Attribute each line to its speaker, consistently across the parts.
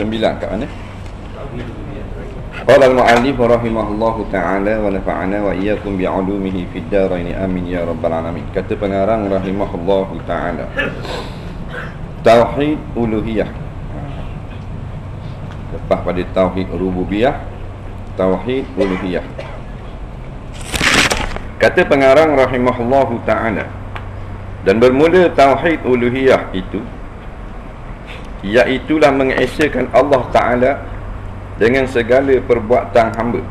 Speaker 1: Sembilan kat mana? Qala al-mu'allif rahimahullahu ta'ala wa nafa'ana wa iyyakum bi'ulumihi fid darain amin ya rabbal alamin. Kata pengarang rahimahullahu ta'ala. Tauhid uluhiyah. Lepas pada tauhid rububiyah, tauhid uluhiyah. Kata pengarang rahimahullahu ta'ala Dan bermula Tauhid uluhiyah itu Iaitulah mengesakan Allah Ta'ala Dengan segala perbuatan hamba.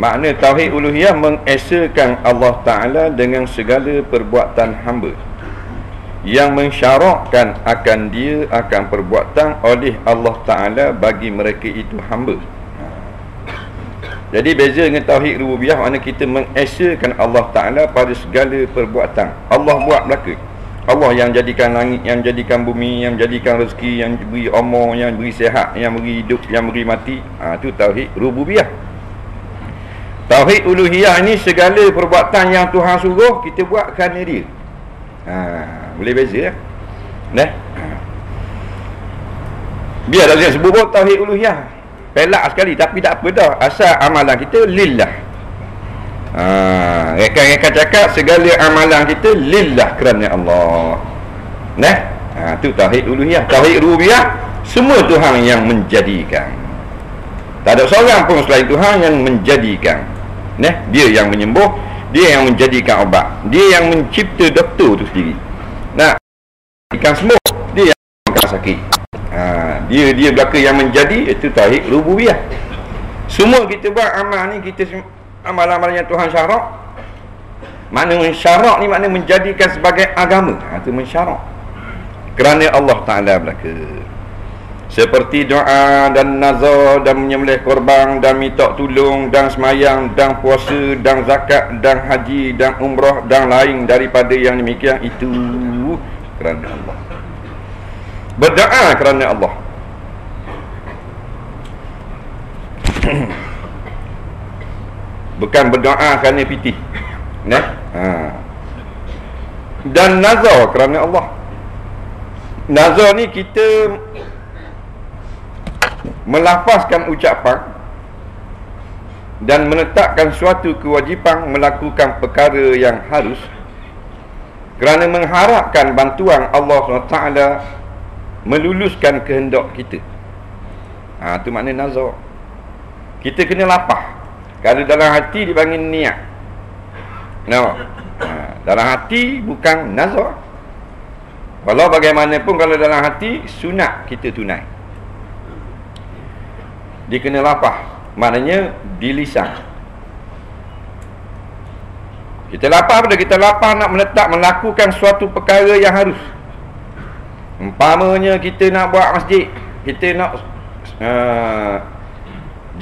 Speaker 1: Makna Tauhid uluhiyah mengesakan Allah Ta'ala Dengan segala perbuatan hamba yang mensyarakkan akan dia akan perbuatan oleh Allah Ta'ala bagi mereka itu hamba jadi beza dengan Tauhid Rububiyah mana kita mengesakan Allah Ta'ala pada segala perbuatan Allah buat belaka Allah yang jadikan langit, yang jadikan bumi, yang jadikan rezeki, yang beri umur, yang beri sehat, yang beri hidup, yang beri mati ha, Itu Tauhid Rububiyah Tauhid Uluhiyah ini segala perbuatan yang Tuhan suruh kita buat kerana dia Haa boleh beza ya? Nah. Biar dah sebut tauhid uluhiyah. Pelak sekali tapi tak apa dah. Asal amalan kita lillah. Ha, rekan-rekan cakap segala amalan kita lillah kerana Allah. Nah, ha, tu tauhid uluhiyah. Tauhid rububiyah semua Tuhan yang menjadikan. Tak ada seorang pun selain Tuhan yang menjadikan. Nah, dia yang menyembuh, dia yang menjadikan obat, dia yang mencipta doktor tu sendiri. Nah, ikan semua dia dia belaka yang menjadi itu tauhid rububiyah. Semua kita buat amal ni kita amal-amal yang Tuhan syarak. Mana mensyarak ni makna menjadikan sebagai agama. Ha, itu mensyarak. Kerana Allah Taala belaka. Seperti doa dan nazar dan menyembelih korban dan minta tolong dan semayang dan puasa dan zakat dan haji dan umrah dan lain daripada yang demikian itu kerana Allah. Berdoa kerana Allah. Bukan berdoa kerana piti. Nah. Ha. Dan nazar kerana Allah. Nazar ni kita melafazkan ucapan dan menetapkan suatu kewajipan melakukan perkara yang harus kerana mengharapkan bantuan Allah SWT meluluskan kehendak kita ha, itu makna nazar kita kena lapah. Kalau dalam hati dipanggil niat. No. ha, dalam hati bukan nazar. Kalau bagaimanapun kalau dalam hati sunat kita tunai. Dia kena lapah. Maknanya di lisan. Kita lapah pada kita lapah nak menetap melakukan suatu perkara yang harus. Umpamanya kita nak buat masjid kita nak uh,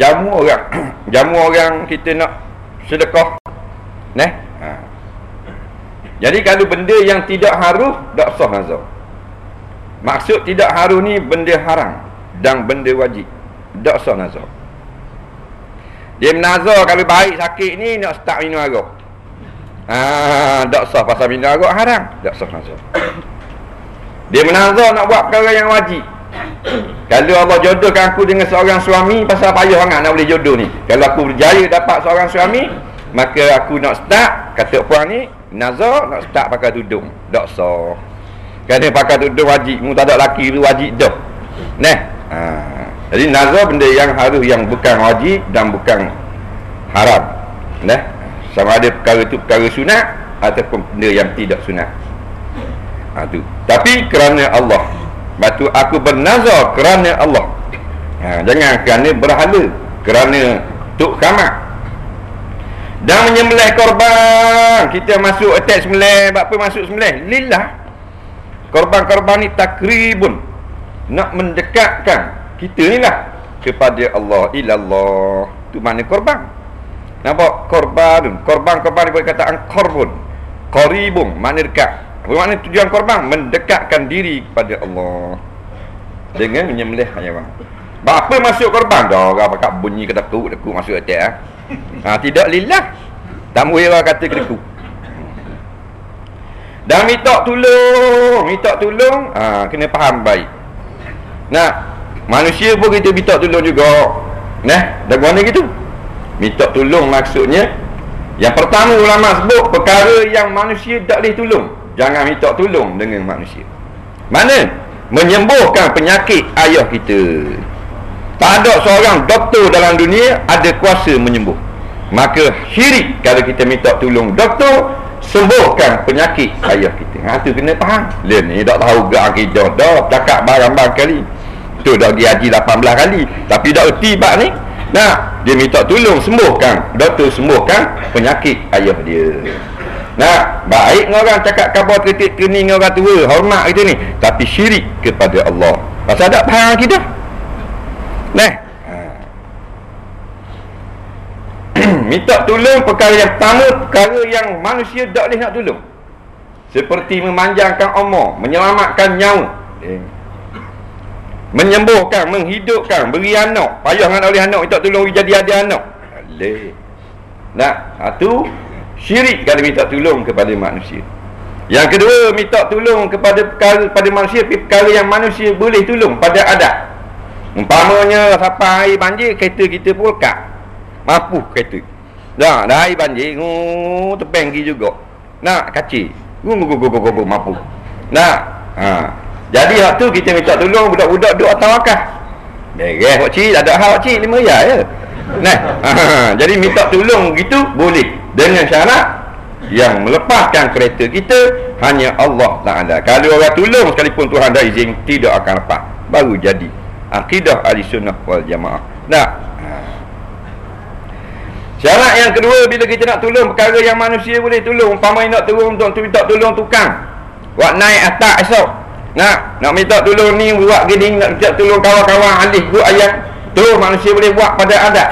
Speaker 1: jamu orang. Jamu orang kita nak sedekah. Neh? Ha. jadi kalau benda yang tidak harus tak sah nazar maksud tidak harus ni benda haram dan benda wajib. Tak sah nazar dia menazar kalau baik sakit ni nak start minum arak. Ah tak sah pasal minum arak haram. Tak sah nazar dia menazar nak buat perkara yang wajib kalau Allah jodohkan aku dengan seorang suami pasal payah sangat nak boleh jodoh ni kalau aku berjaya dapat seorang suami maka aku nak start kata puan ni nazar nak start pakai tudung tak sah kerana pakai tudung wajib mu tak ada laki tu wajib dah nah ha. Jadi nazar benda yang harus yang bukan wajib dan bukan haram. Nah, sama ada perkara itu perkara sunat ataupun benda yang tidak sunat. Ha, tu. Tapi kerana Allah. Batu aku bernazar kerana Allah. Ha, jangan kerana berhala. Kerana tuk kamak. Dan menyembelih korban. Kita masuk attack sembelih. Apa masuk sembelih? Lillah. Korban-korban ni takribun. Nak mendekatkan kita ni lah kepada Allah ilallah tu mana korban nampak korban korban korban dia boleh kataan korbun koribung mana dekat apa makna tujuan korban mendekatkan diri kepada Allah dengan menyembelih haiwan apa masuk korban dah orang pakai bunyi kata tu aku masuk atas ha? ha tidak lillah boleh orang kata kedeku Dan minta tolong, minta tolong, ha, kena faham baik. Nah, manusia pun kita minta tolong juga. Nah, dah guna gitu. Minta tolong maksudnya yang pertama ulama sebut perkara yang manusia tak boleh tolong. Jangan minta tolong dengan manusia. Mana? Menyembuhkan penyakit ayah kita. Tak ada seorang doktor dalam dunia ada kuasa menyembuh. Maka syirik kalau kita minta tolong doktor sembuhkan penyakit ayah kita. Ha tu kena faham. Lain ni tak tahu gak akidah dah cakap barang-barang kali. Tu dah pergi haji 18 kali tapi dak erti bab ni. Nah, dia minta tolong sembuhkan, doktor sembuhkan penyakit ayah dia. Nah, baik orang cakap khabar ketik kening orang tua, hormat kita ni, tapi syirik kepada Allah. Pasal tak faham kita. Nah. Minta tolong perkara yang pertama, perkara yang manusia tak boleh nak tolong. Seperti memanjangkan umur, menyelamatkan nyawa. Eh menyembuhkan, menghidupkan, beri anak. Payah dengan oleh anak minta tolong jadi ada anak. Boleh. Nah, satu syirik kalau minta tolong kepada manusia. Yang kedua, minta tolong kepada perkara pada manusia perkara yang manusia boleh tolong pada adat. Umpamanya siapa air banjir, kereta kita pun. Mampu kereta. Dah, dah air banjir, oh, tepeng juga. Nak kacil. Gung gung gung gung mampu. Nah, ha. Jadi waktu kita minta tolong budak-budak duk atas wakaf. Beres pak cik, ada hal pak cik lima ya ya. Nah, jadi minta tolong gitu boleh dengan syarat yang melepaskan kereta kita hanya Allah Taala. Kalau orang tolong sekalipun Tuhan dah izin tidak akan lepas. Baru jadi akidah ahli sunnah wal jamaah. Nah. Syarat yang kedua bila kita nak tolong perkara yang manusia boleh tolong, umpama nak tolong untuk minta tolong tukang. Buat naik atas esok, nak nak minta tolong ni buat gini nak minta tolong kawan-kawan alih guru ayat tu manusia boleh buat pada adat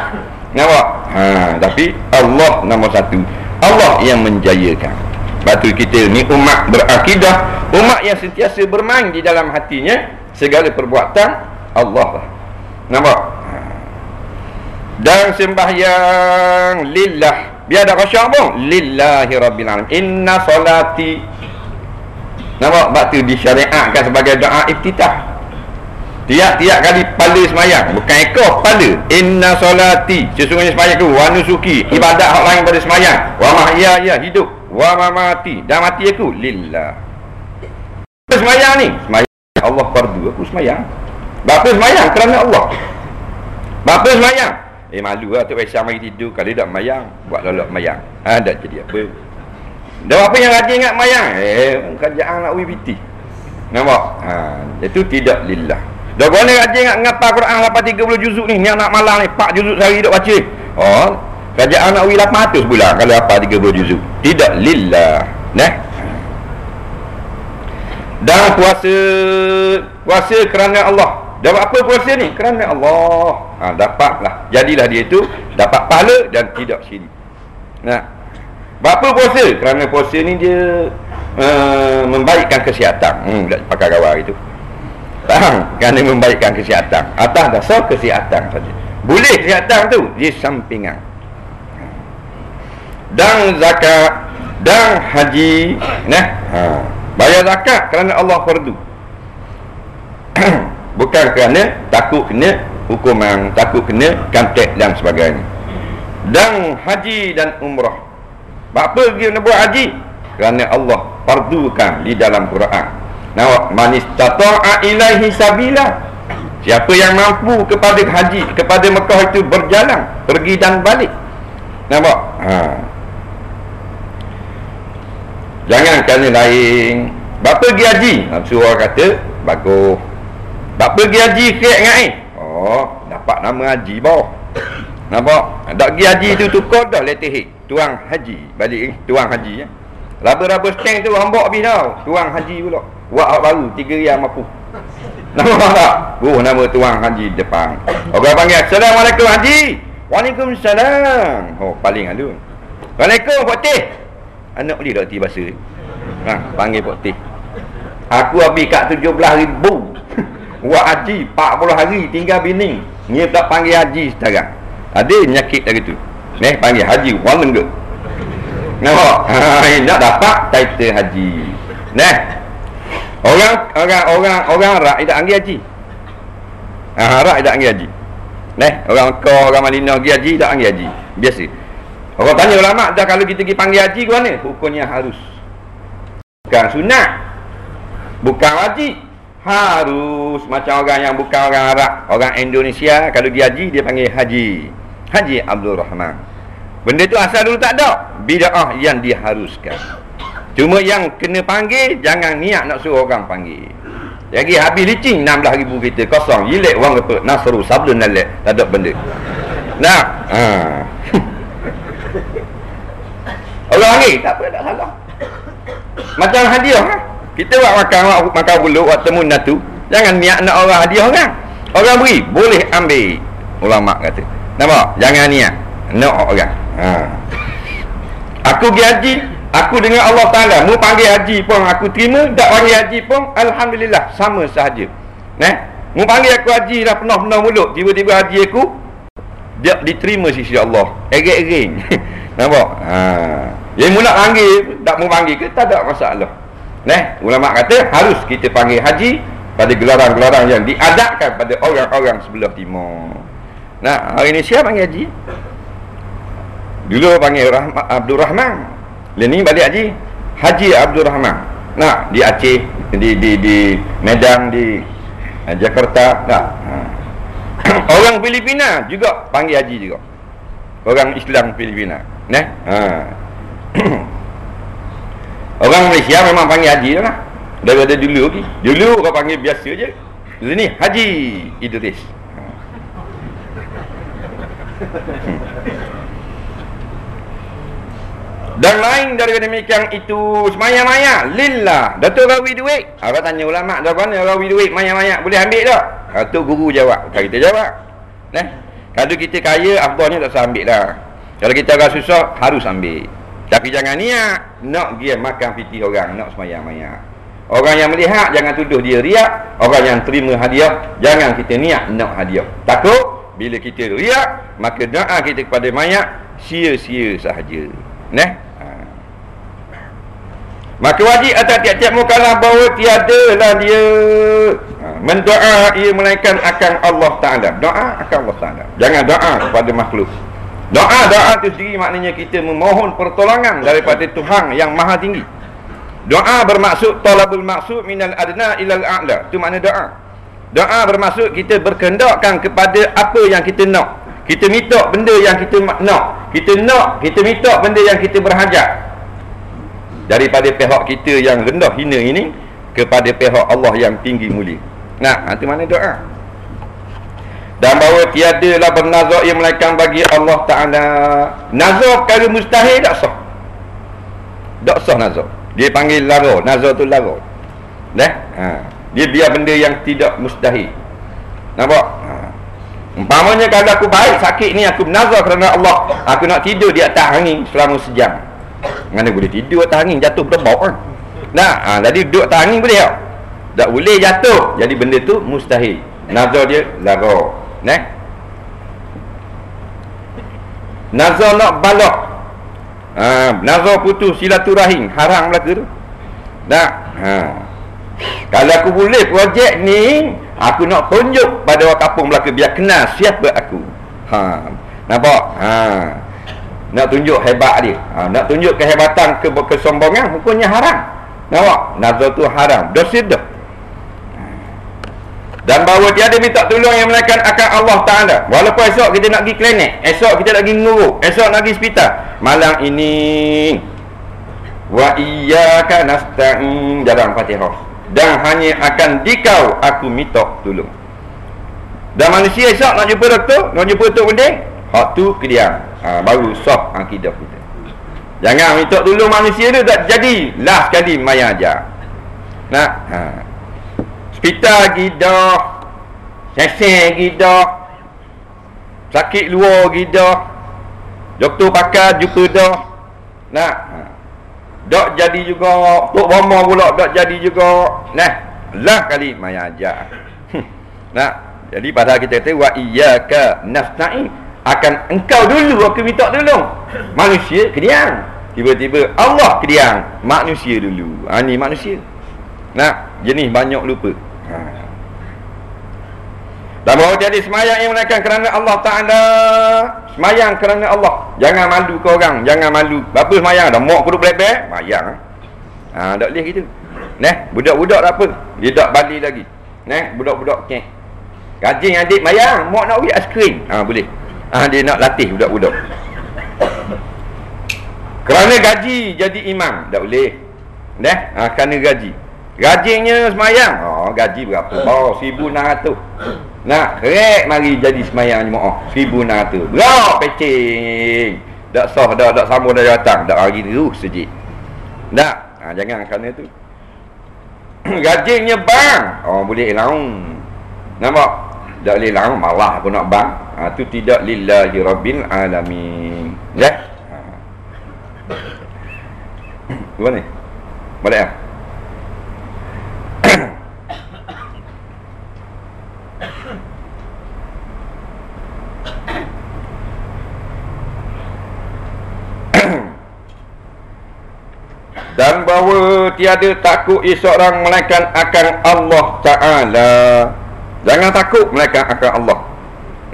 Speaker 1: nampak? Ha tapi Allah nombor satu. Allah yang menjayakan. Batu kita ni umat berakidah umat yang sentiasa bermain di dalam hatinya segala perbuatan Allah. Lah nampak? Dan sembahyang lillah. Biar ada khasyuk pun. Lillahi rabbil alamin. Inna salati. Nampak? Sebab tu disyariatkan sebagai doa iftitah. Tiap-tiap kali pala semayang. Bukan ekor, pala. Inna solati. Sesungguhnya semayang tu. Wa nusuki. Ibadat hak lain pada semayang. Wa mahya ya hidup. Wa mamati. Dan mati aku. Lillah. Semayang ni? Semayang. Allah fardu. Aku semayang. Bapa semayang kerana Allah. Bapa semayang. Eh malu lah tu Aisyah mari tidur Kalau tak mayang Buat lolok mayang ha, Tak jadi apa dan apa yang rajin ingat mayang? Eh, kerajaan nak WBT. Nampak? Ha, itu tidak lillah. Dah boleh rajin ingat ngapa Quran 830 juzuk ni. Ni anak malam ni 4 juzuk sehari duk baca. Oh, kerajaan nak 800 bulan kalau apa 30 juzuk. Tidak lillah. Nah. Dan puasa puasa kerana Allah. Dapat apa puasa ni? Kerana Allah. Ha, dapatlah. Jadilah dia itu dapat pahala dan tidak syirik. Nah. Bapa puasa? Kerana puasa ni dia uh, membaikkan kesihatan. Hmm, pakai gawar itu. Faham? Kerana membaikkan kesihatan. Atas dasar kesihatan saja. Boleh kesihatan tu, dia sampingan. Dan zakat dan haji, nah, ha. bayar zakat kerana Allah fardu. Bukan kerana takut kena hukuman, takut kena kantek dan sebagainya. Dan haji dan umrah apa dia nak buat haji? Kerana Allah fardukan di dalam Quran. Nah, man istata'a ilaihi sabila. Siapa yang mampu kepada haji, kepada Mekah itu berjalan, pergi dan balik. Nampak? Ha. Jangan kerana lain. Bapa pergi haji? Surah kata, bagus. Bapa pergi haji ke ngai? Oh, dapat nama haji bawah. Nampak? Tak pergi haji tu tukar dah letih tuang haji balik tuang haji ya. Raba-raba steng tu hambak habis tau. Tuang haji pula. Buat hak baru tiga rial mampu. Nama tak? Buh nama tuang haji depan. Orang panggil Assalamualaikum haji. Waalaikumsalam. Oh paling alu. Waalaikum Pak Teh. Anak boleh tak ti bahasa? Ha, panggil Pak Teh. Aku habis kat 17 ribu. Buat haji 40 hari tinggal bini. Ni tak panggil haji sekarang. Ada nyakit lagi tu. Ni panggil haji ke? Nampak? Ha, nak dapat title haji. Nah. Orang orang orang orang Arab tidak pergi haji. Ha, Arab tidak pergi haji. Nah, orang Mekah, orang Madinah pergi haji tak pergi haji. Biasa. Orang tanya ulama dah kalau kita pergi panggil haji ke mana? Hukumnya harus. Bukan sunat. Bukan wajib. Harus macam orang yang bukan orang Arab, orang Indonesia kalau pergi haji dia panggil haji. Haji Abdul Rahman. Benda tu asal dulu tak ada. Bida'ah yang diharuskan. Cuma yang kena panggil, jangan niat nak suruh orang panggil. Lagi habis licin 16,000 kita kosong. Yilik orang kata, Nasru sablun nalik. Tak ada benda. Nah. Ha. orang panggil, tak apa, tak salah. Macam hadiah. Ha? Kita buat makan, makan bulu, buat temu natu. Jangan niat nak orang hadiah orang. Orang beri, boleh ambil. Ulama kata. Nampak? Jangan niat. Nak orang. Ha. Aku pergi haji, aku dengan Allah Taala, mu panggil haji pun aku terima, tak panggil haji pun alhamdulillah sama sahaja. Nah, mu panggil aku haji dah penuh-penuh mulut, tiba-tiba haji aku dia diterima sisi Allah. Ering-ering. Nampak? Ha. Yang mu nak panggil, tak mu panggil ke tak ada masalah. Nah, ulama kata harus kita panggil haji pada gelaran-gelaran yang diadakkan pada orang-orang sebelah timur. Nah, hari ini siapa panggil haji? Dulu panggil Rahma, Abdul Rahman. Ini balik haji. Haji Abdul Rahman. Nah, di Aceh, di di di Medan, di uh, Jakarta, nah. Orang Filipina juga panggil haji juga. Orang Islam Filipina. Nah. Ha. Orang Malaysia memang panggil haji lah. Daripada dulu lagi. Dulu orang panggil biasa je. Ini Haji Idris. Dan lain daripada demikian itu semaya-maya lillah. Datuk rawi duit. Apa tanya ulama dah mana rawi duit maya-maya boleh ambil tak? Datuk guru jawab. Kalau kita jawab. Nah. Kalau kita kaya afdalnya tak usah ambil lah. Kalau kita agak susah harus ambil. Tapi jangan niat nak dia makan piti orang, nak semaya-maya. Orang yang melihat jangan tuduh dia riak, orang yang terima hadiah jangan kita niat nak hadiah. Takut bila kita riak, maka doa kita kepada mayat sia-sia sahaja. Nah. Maka wajib atas tiap-tiap mukallaf bahawa tiadalah dia ha, mendoa ia melainkan akan Allah Taala. Doa akan Allah Taala. Jangan doa kepada makhluk. Doa doa itu sendiri maknanya kita memohon pertolongan daripada Tuhan yang Maha Tinggi. Doa bermaksud talabul maksud minal adna ilal a'la. Itu makna doa. Doa bermaksud kita berkehendakkan kepada apa yang kita nak. Kita minta benda yang kita nak. Kita nak, kita minta benda yang kita berhajat daripada pihak kita yang rendah hina ini kepada pihak Allah yang tinggi mulia. Nah, itu mana doa? Dan bahawa tiada lah bernazak yang melainkan bagi Allah Ta'ala Nazak perkara mustahil tak sah Tak sah nazak Dia panggil lara, nazak tu lara Dah? Ha. Dia biar benda yang tidak mustahil Nampak? Ha. Umpamanya kalau aku baik sakit ni Aku bernazak kerana Allah Aku nak tidur di atas angin selama sejam mana boleh tidur atas angin jatuh berbau kan? Nah, ha, jadi duduk atas angin boleh tak? Tak boleh jatuh. Jadi benda tu mustahil. Nazar dia lara. Nah. Nazar nak balak. Ha, nazar putus silaturahim haram belaka tu. Nah. Ha. Kalau aku boleh projek ni, aku nak tunjuk pada orang kampung belaka biar kenal siapa aku. Ha. Nampak? Ha nak tunjuk hebat dia. Ha, nak tunjuk kehebatan ke kesombongan hukumnya haram. Nampak? Nazar tu haram. Dosa dah dan bahawa dia ada minta tolong yang melainkan akan Allah Ta'ala. Walaupun esok kita nak pergi klinik esok kita nak pergi nguruk esok nak pergi hospital. Malam ini wa iyyaka nasta'in. Dalam fatihah. Dan hanya akan dikau aku minta tolong. Dan manusia esok nak jumpa doktor nak jumpa doktor benda hak tu kediam. Ha, baru sah akidah kita jangan minta tolong manusia tu tak jadi. Lah sekali maya aja nak? Ha. hospital gidah sesen gidah sakit luar gidah doktor pakar jumpa dah. Nak? Ha. Dok jadi juga Tok Bomo pula Dok jadi juga. Nah Lah kali Maya aja Nah Jadi pada kita kata Wa iyyaka nasta'in akan engkau dulu aku minta tolong. Manusia kediam. Tiba-tiba Allah kediang Manusia dulu. Ha, Ni manusia. Nah, jenis banyak lupa. Ha. Dan bahawa jadi semayang yang menaikkan kerana Allah Ta'ala. Semayang kerana Allah. Jangan malu ke orang. Jangan malu. Apa semayang? Dah Mok kuduk belak-belak Semayang ha, Tak boleh gitu. Nah, budak-budak tak apa. Dia tak balik lagi. Nah, budak-budak kek Gajing adik mayang Mok nak pergi aiskrim ha, Boleh ha, Dia nak latih budak-budak. Kerana gaji jadi imam Tak boleh. Dah, ha, kerana gaji. Gajinya semayang. Oh, gaji berapa? Oh, RM1,600 Nak, kerek mari jadi semayang jemaah. RM1,600 Berapa pecing? Tak sah dah, tak sambung dah datang. Tak hari tu sejik Tak, ha, jangan kerana tu. Gajinya bang. Oh, boleh laung. Nampak? Boleh laung, malah aku nak bang ha, tu tidak lillahi rabbil alamin Ya? Yeah? Gimana ni? Balik lah Dan bahawa tiada takut seorang melainkan akan Allah Ta'ala Jangan takut melainkan akan Allah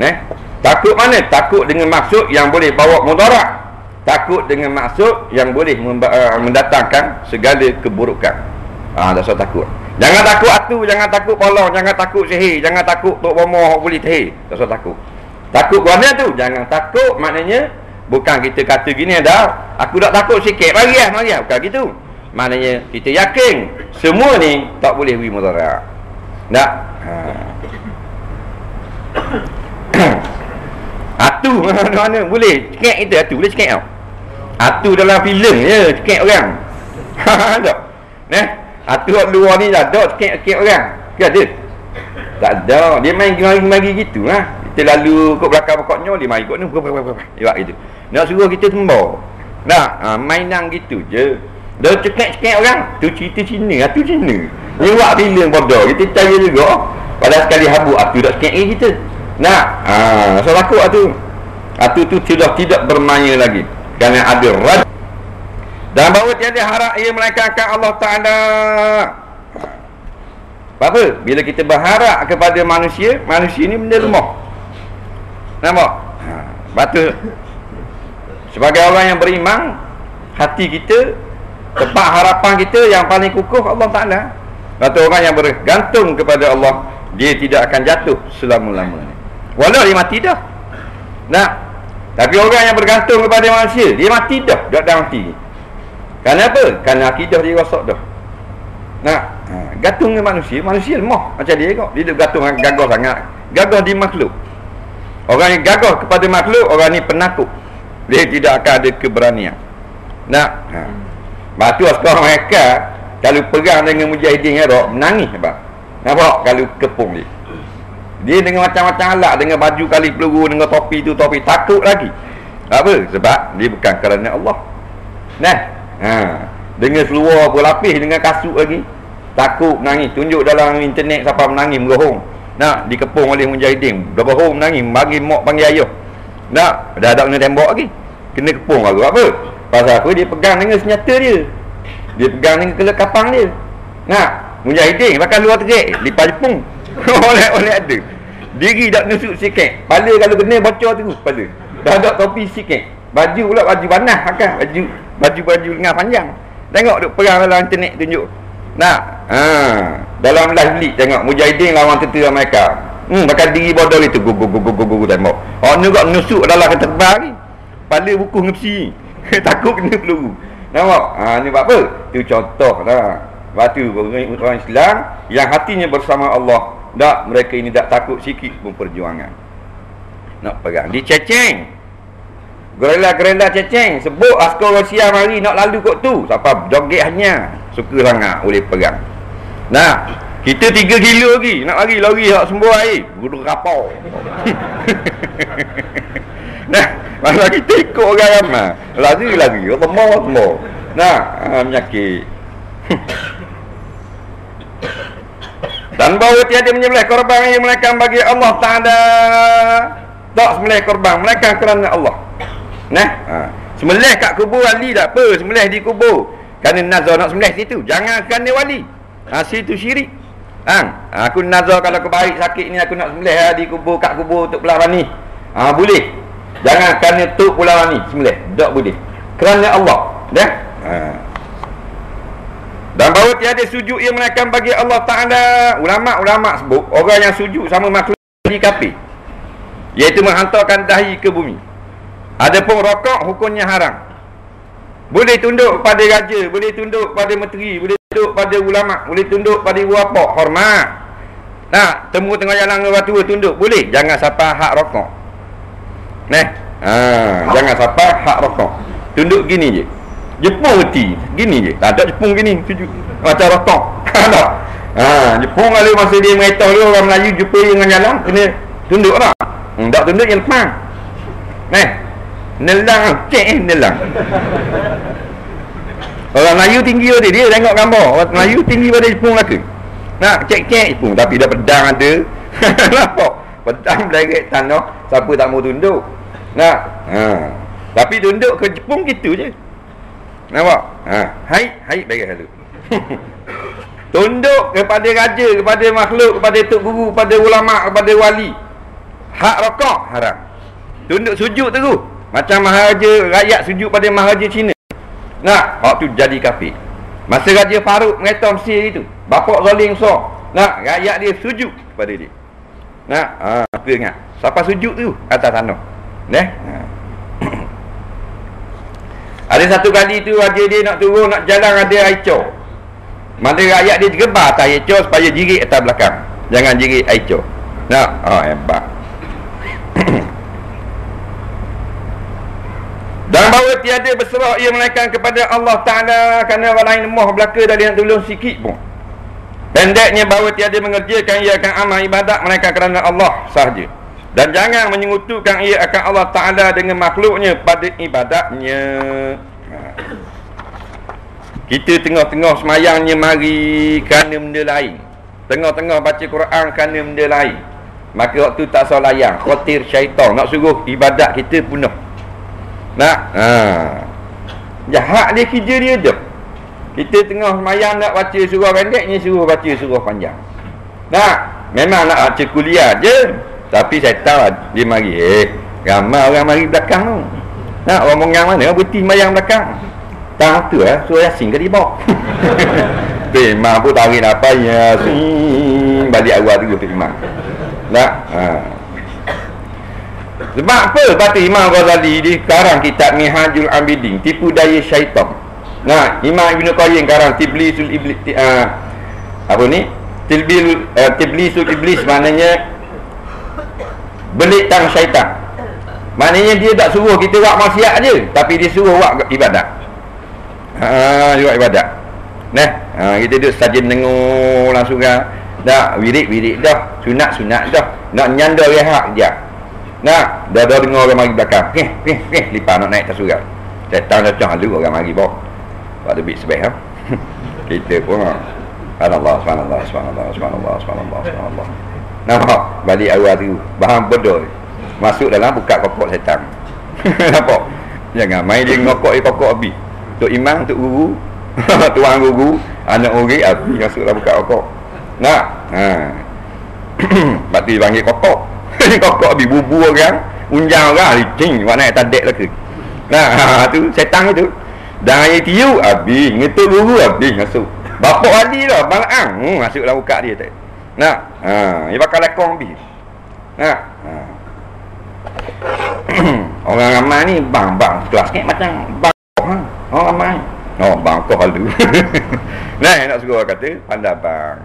Speaker 1: Eh? Takut mana? Takut dengan maksud yang boleh bawa mudarat takut dengan maksud yang boleh uh, mendatangkan segala keburukan. Ah, ha, usah takut. Jangan takut atu, jangan takut polong, jangan takut sihir, jangan takut tok bomoh boleh tehir. Tak usah takut. Takut mana tu? Jangan takut maknanya bukan kita kata gini dah. Aku tak takut sikit. Mari ah, mari ah. Bukan gitu. Maknanya kita yakin semua ni tak boleh beri mudarat. Tak? Ha. atu mana-mana boleh. Cekik itu atu boleh cekik tau. Atu dalam filem je cekik orang. Ha tak. Neh, atu kat luar ni dah ada cekik-cekik orang. Ke ada? Tak ada. Dia main mari-mari gitu lah. Kita lalu kok belakang pokoknya dia mari kok ni. Buat gitu. Nak suruh kita sembah. Nah, ha, mainan gitu je. Dah cekik-cekik orang. Tu cerita Cina. Atu Cina. Dia buat bodoh. Kita cari juga. Pada sekali habu atu tak cekik kita. Nah, ha, so takut atu. Atu tu sudah tidak bermain lagi kerana ada rad dan bahawa tiada harap ia melainkan Allah Ta'ala apa? Bila kita berharap kepada manusia Manusia ni benda lemah Nampak? Ha. Batu Sebagai orang yang beriman Hati kita Tempat harapan kita yang paling kukuh Allah Ta'ala Batu orang yang bergantung kepada Allah Dia tidak akan jatuh selama-lamanya. Walau dia mati dah. Nah tapi orang yang bergantung kepada manusia Dia mati dah Dah dah mati. Kerana apa? Kerana akidah dia rosak dah. Nah, ha, gantung dengan manusia Manusia lemah Macam dia kok Dia bergantung gagah sangat. Gagah di makhluk. Orang yang gagah kepada makhluk Orang ni penakut. Dia tidak akan ada keberanian. Nah ha. Batu sekarang mereka Kalau pegang dengan mujahidin Arab Menangis apa? Nampak? Kalau kepung dia dia dengan macam-macam alat Dengan baju kali peluru Dengan topi tu topi Takut lagi Apa? Sebab dia bukan kerana Allah Nah ha. Dengan seluar berlapis Dengan kasut lagi Takut menangis Tunjuk dalam internet Siapa menangis Merahong Nak dikepung oleh mujahidin Berahong menangis Bagi mak panggil ayah Nak Dah ada kena tembok lagi Kena kepung lagi Apa? Pasal apa? Dia pegang dengan senjata dia Dia pegang dengan kelekapang dia Nak Mujahidin Bahkan luar terik Lipat Jepung Oleh-oleh ada Diri tak nusuk sikit Pala kalau kena bocor tu Pala Dah ada topi sikit Baju pula baju panas akan Baju Baju-baju lengan panjang Tengok duk perang dalam internet tunjuk Nak ha. Dalam live leak tengok Mujahidin lawan tentera mereka Hmm, bakal diri bodoh itu gu gu gu gu gu gu tembok. Oh, ni kok nusuk dalam kata tebal ni. Pala buku ngepsi. Takut kena peluru. Nampak? Ha, ni buat apa? Tu contoh dah. Batu orang Islam yang hatinya bersama Allah tak mereka ini tak takut sikit pun perjuangan. Nak pegang Diceceng Gerela-gerela ceceng Sebut askar Rusia mari nak lalu kot tu. Siapa joget hanya Suka sangat boleh pegang Nah Kita tiga kilo lagi. Nak lari lari tak sembuh air. Guru rapau Nah Masa kita ikut orang ramai Lari-lari semua Nah ha, Menyakit dan bahawa tiada menyembelih korban yang melainkan bagi Allah Ta'ala tak sembelih korban melainkan kerana Allah nah ha. Sembelih kat kubur wali tak apa, sembelih di kubur. Kerana nazar nak sembelih situ. Jangan kerana wali. Ha, situ syirik. Ha, aku nazar kalau aku baik sakit ni aku nak sembelih ha, di kubur kat kubur untuk pulau ni. Ha, boleh. Jangan kerana tu pulau ni sembelih. Tak boleh. Kerana Allah. Dah? Ha. Dan bahawa tiada sujud yang menaikkan bagi Allah Ta'ala Ulama-ulama sebut Orang yang sujud sama makhluk di kafir Iaitu menghantarkan dahi ke bumi Adapun rokok hukumnya haram Boleh tunduk pada raja Boleh tunduk pada menteri Boleh tunduk pada ulama Boleh tunduk pada apa Hormat Nah, temu tengah jalan orang tua tunduk Boleh, jangan siapa hak rokok Neh ha, Jangan siapa hak rokok. Tunduk gini je. Jepun reti Gini je. Tak ada Jepun gini. Sujud Macam rokok. Tak ha, Jepun kali masa dia mengetah dia Orang Melayu jumpa dia dengan jalan Kena tunduk lah. Hmm, Tak tunduk yang depan Eh Nelang Cek eh nelang. Orang Melayu tinggi dia Dia tengok gambar. Orang Melayu tinggi pada Jepun laka Nak cek-cek Jepun Tapi dah pedang ada. Nampak Pedang berleret tanah Siapa tak mau tunduk Nak ha. Tapi tunduk ke Jepun gitu je Nampak? Ha, hai, hai bagi halu. Tunduk kepada raja, kepada makhluk, kepada tok guru, kepada ulama, kepada wali. Hak rokok haram. Tunduk sujud tu. Macam maharaja rakyat sujud pada maharaja Cina. Nak, tu jadi kafir. Masa Raja Faruk mengetah Mesir itu, bapak zalim so. Nak, rakyat dia sujud kepada dia. Nak, ha, apa ingat? Siapa sujud tu atas tanah? Neh? Ha. Ada satu kali tu raja dia nak turun nak jalan ada aicor. Mana rakyat dia gebar atas aicor supaya jirik atas belakang. Jangan jirik aicor. Nak? Oh hebat. Dan bahawa tiada berserah ia melainkan kepada Allah Ta'ala Kerana orang lain lemah belaka dari nak tolong sikit pun Pendeknya bahawa tiada mengerjakan ia akan amal ibadat Melainkan kerana Allah sahaja. Dan jangan menyekutukan ia akan Allah Ta'ala dengan makhluknya pada ibadatnya. Kita tengah-tengah semayangnya mari kerana benda lain. Tengah-tengah baca Quran kerana benda lain. Maka waktu tak salah layang Khotir syaitan Nak suruh ibadat kita penuh Nak? Ha. Jahat dia kerja dia je Kita tengah semayang nak baca surah pendeknya Suruh baca surah panjang. Nak Memang nak baca kuliah je. Tapi saya tahu dia mari Eh Ramai orang mari belakang tu. Nak orang mengang mana Berhenti mayang belakang. Tak tu eh Suruh Yasin ke bawa. Memang pun tarik apa Yasin. Balik awal tu Memang Nak ha. Sebab apa Kata Imam Ghazali Di sekarang kitab Mihajul Abidin Tipu daya syaitan Nah Imam Ibn Qayyim sekarang Tiblisul Iblis uh, Apa ni? Tiblisul uh, Tiblisul Iblis Maknanya Belik tang syaitan. Maknanya dia tak suruh kita buat maksiat je Tapi dia suruh buat ibadat. Haa, dia buat ibadat. Nah, ha, kita duduk saja dengar langsung kan? Dah, wirid-wirid dah Sunat, sunat dah. Nak nyanda rehat je Nah, dah dah dengar orang mari belakang. Eh, eh, eh, lipat nak naik tersurat Syaitan dah cah lu orang mari bawah Buat lebih sebab ha? Kita pun ha? Subhanallah, subhanallah, subhanallah, subhanallah, subhanallah, subhanallah. Nampak? Balik awal tu Bahan bodoh Masuk dalam buka kokok setan Nampak? Jangan main dia ngokok eh kokok habis Tok imam, tok guru Tuan guru Anak orang habis masuk dalam buka kokok Nak? Ha. Sebab tu dia panggil kokok Kokok habis bubu orang Unjang orang Licing Mana yang tadek lagi Nah, ha, tu setan itu Dan air tiu habis Ngetuk guru habis masuk Bapak wali lah Bala'ang hmm, Masuk dalam buka dia tak Nak Ha, dia bakal lekong bi. Ha. ha. Orang ramai ni bang bang kelas ni macam bang ha. Orang ramai. Oh, bang kau halu. nah, nak suruh kata pandai bang.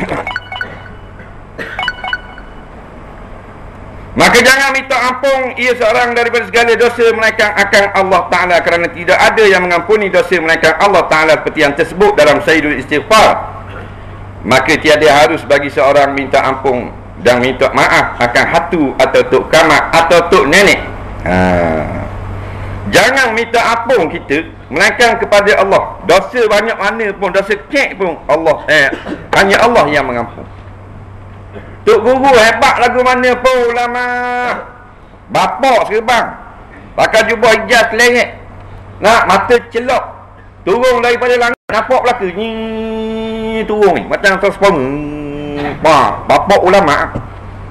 Speaker 1: Maka jangan minta ampun ia seorang daripada segala dosa melainkan akan Allah Ta'ala kerana tidak ada yang mengampuni dosa melainkan Allah Ta'ala seperti yang tersebut dalam Sayyidul Istighfar. Maka tiada harus bagi seorang minta ampun dan minta maaf akan hatu atau tok kamak atau tok nenek. Ha. jangan minta ampun kita melainkan kepada Allah. Dosa banyak mana pun dosa kek pun Allah eh, hanya Allah yang mengampun tok guru hebat lagu mana pun ulama bapak serbang Pakai jubah hijau selengit. Nak mata celok. Turun daripada langit. Nampak belaka. Ni turun ni. Macam transform. Ha, bapak ulama.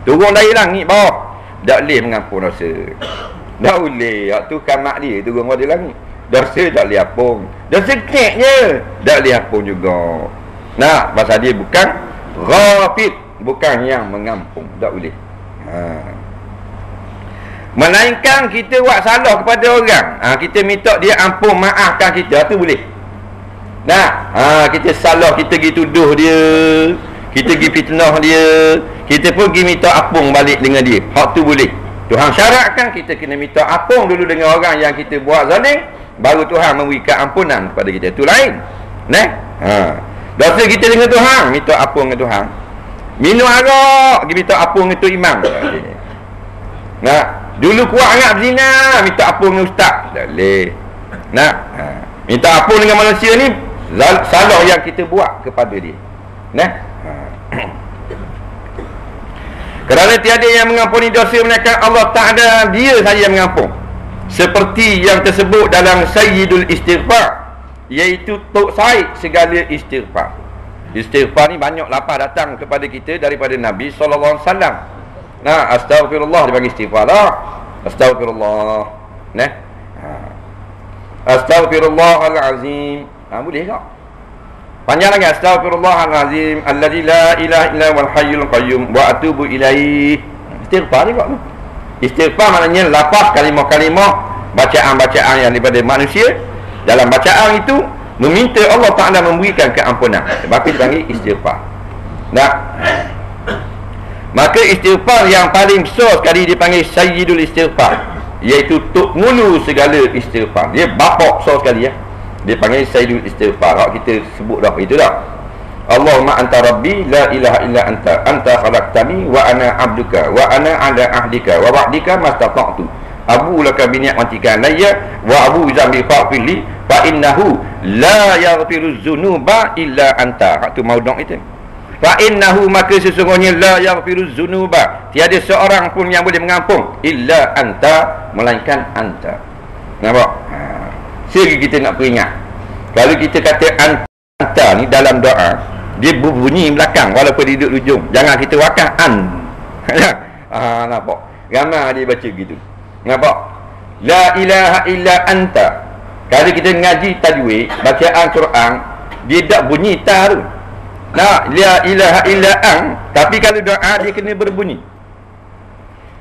Speaker 1: Turun dari langit bawah. Tak boleh mengampun dosa. Tak boleh. Waktu kamak dia turun dari langit. Dosa tak boleh apung. Dosa kek je. Tak boleh apung juga. Nah, pasal dia bukan Ghafid. Bukan yang mengampung. Tak boleh. Haa. Melainkan kita buat salah kepada orang ha, Kita minta dia ampun maafkan kita Itu boleh Nah, ha, Kita salah Kita pergi tuduh dia Kita pergi fitnah dia Kita pun pergi minta ampun balik dengan dia Hak tu boleh Tuhan syaratkan kita kena minta ampun dulu dengan orang yang kita buat zalim Baru Tuhan memberikan ampunan kepada kita Itu lain Nah, ha. Dosa kita dengan Tuhan Minta ampun dengan Tuhan Minum arak Kita minta ampun dengan tu imam. Nah, Dulu kuat sangat berzina. Minta ampun dengan ustaz. Boleh. Nak? Ha. Minta ampun dengan manusia ni Salah yang kita buat kepada dia. Nah? Ha. Kerana tiada yang mengampuni dosa Menaikkan Allah tak ada Dia saja yang mengampun. Seperti yang tersebut dalam Sayyidul Istighfar Iaitu Tok Said segala istighfar Istighfar ni banyak lapar datang kepada kita Daripada Nabi SAW Nah, astagfirullah dipanggil istighfar lah. Astagfirullah. Nah. Ha. Astagfirullahalazim. Ha, boleh tak? Panjang lagi astagfirullahalazim allazi la ilaha illa wal hayyul qayyum wa atubu ilaih. Istighfar ni kok tu. Istighfar maknanya lapas kalimah-kalimah bacaan-bacaan yang daripada manusia dalam bacaan itu meminta Allah Taala memberikan keampunan. Sebab itu dipanggil? Istighfar. Nah. Maka istighfar yang paling besar sekali dipanggil Sayyidul Istighfar. Iaitu Tuk Mulu segala istighfar. Dia bapak besar sekali ya. Dia panggil Sayyidul Istighfar. Kalau kita sebut dah itu dah. Allahumma anta rabbi la ilaha illa anta. Anta khalaqtani wa ana abduka Wa ana ala ahdika wa wa'dika mastata'tu Abu laka bini'matika layya Wa abu zambi fa'fili Fa innahu la yaghfiru zunuba illa anta Hak tu maudong itu Fa innahu maka sesungguhnya la yaghfiru dzunuba. Tiada seorang pun yang boleh mengampun illa anta melainkan anta. Nampak? Sehingga kita nak peringat. Kalau kita kata anta ni dalam doa, dia berbunyi belakang walaupun dia duduk ujung. Jangan kita wakah an. ha, nampak? Ramai dia baca gitu. Nampak? La ilaha illa anta. Kalau kita ngaji tajwid, bacaan Quran, dia tak bunyi ta tu. La ilaha illa ang. Tapi kalau doa dia kena berbunyi.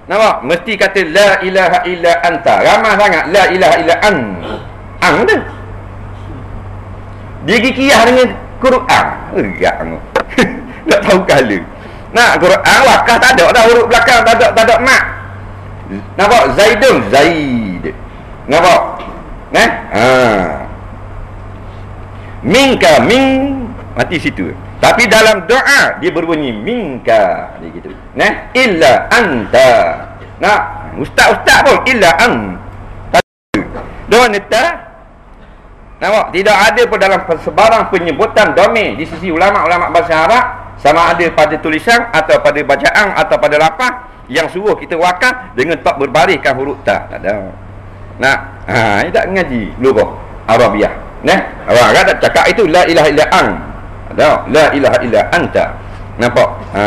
Speaker 1: Nampak? Mesti kata La ilaha illa anta. Ramah sangat La ilaha illa an Ang tu. Dia kiyah dengan Quran. Enggak Tak tahu kala Nak Quran wakah tak ada. Dah huruf belakang tak ada, tak ada mak Nampak? Zaidun Zaid Nampak? Nah, ha. Minka Min Mati situ tapi dalam doa dia berbunyi minka dia gitu. Nah, illa anta. Nah, ustaz-ustaz pun illa an. Don neta. Nampak? Tidak ada pun dalam sebarang penyebutan domain di sisi ulama-ulama bahasa Arab sama ada pada tulisan atau pada bacaan atau pada lapah yang suruh kita wakaf dengan tak berbariskan huruf ta. Tak ada. Nah, ha, ini tak ngaji lughah Arabiah. Nah, orang tak cakap itu la ilaha illa an. Ada la ilaha illa anta. Nampak? Ha.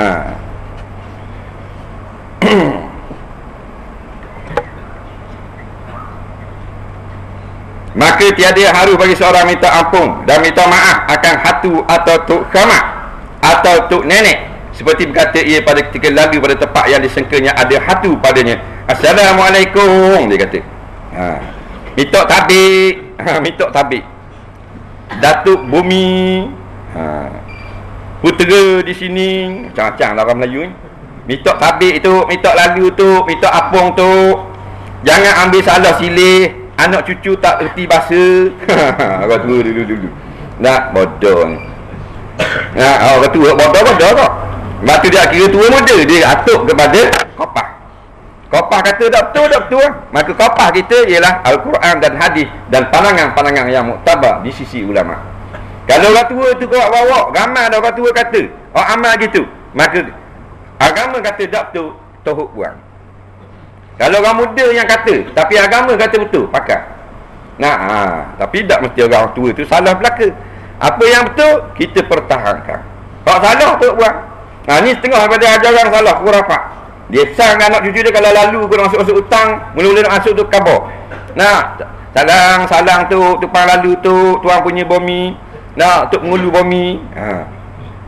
Speaker 1: Maka tiada harus bagi seorang minta ampun dan minta maaf akan hatu atau tuk kamak atau tuk nenek seperti berkata ia pada ketika lalu pada tempat yang disangkanya ada hatu padanya. Assalamualaikum dia kata. Ha. Minta tabik, ha, minta tabik. Datuk bumi ha. Putera di sini Macam-macam lah orang Melayu ni Mitok tabik tu Mitok lagu tu Mitok apung tu Jangan ambil salah silih Anak cucu tak erti bahasa Orang tua dulu-dulu Nak bodoh ni Nah, orang tua bodoh-bodoh tak Lepas tu dia kira tua muda Dia atuk kepada kopah Kopah kata tak betul tak betul Maka kopah kita ialah Al-Quran dan hadis Dan pandangan-pandangan yang muktabar Di sisi ulama' Kalau orang tua tu kau bawa ramai ada orang tua kata, oh amal gitu. Maka agama kata tak tu tohuk buang. Kalau orang muda yang kata, tapi agama kata betul, pakai. Nah, ha, tapi tak mesti orang tua tu salah belaka. Apa yang betul, kita pertahankan. Kalau salah tu buat. Ha, ni setengah daripada ajaran salah, kurafat. Dia sang anak cucu dia kalau lalu kena masuk-masuk hutang, mula-mula nak masuk tu kabar. Nah, salang-salang tu, tupang lalu tu, tuan punya bumi. Nah, untuk mengulu bumi. Ha.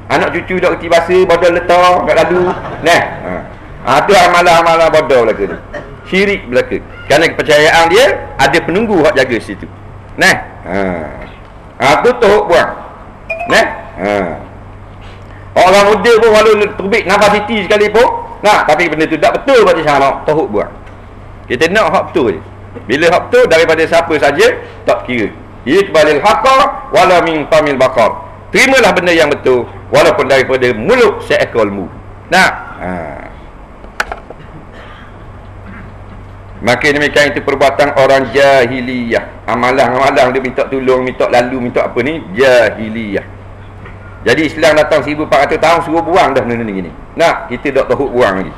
Speaker 1: Anak cucu dah kerti bahasa, bodoh letak, kat lalu. Nah, ha. Ha, tu amalan-amalan bodoh belaka tu. Syirik belaka. Kerana kepercayaan dia ada penunggu hak jaga situ. Nah. Ha. Ha tu tu buang. Nah. Ha. Orang muda pun walau terbit nafas siti sekali pun, nah, tapi benda tu tak betul pada syarak, tohuk buang. Kita nak hak betul je. Bila hak betul daripada siapa saja tak kira. Ia kebalil haqqa wala min famil bakar. Terimalah benda yang betul walaupun daripada mulut seekor lembu. Nah. Ha. Maka demikian itu perbuatan orang jahiliyah. Amalan-amalan dia minta tolong, minta lalu, minta apa ni? Jahiliyah. Jadi Islam datang 1400 tahun suruh buang dah benda ni gini. Nah, kita tak tahu buang lagi.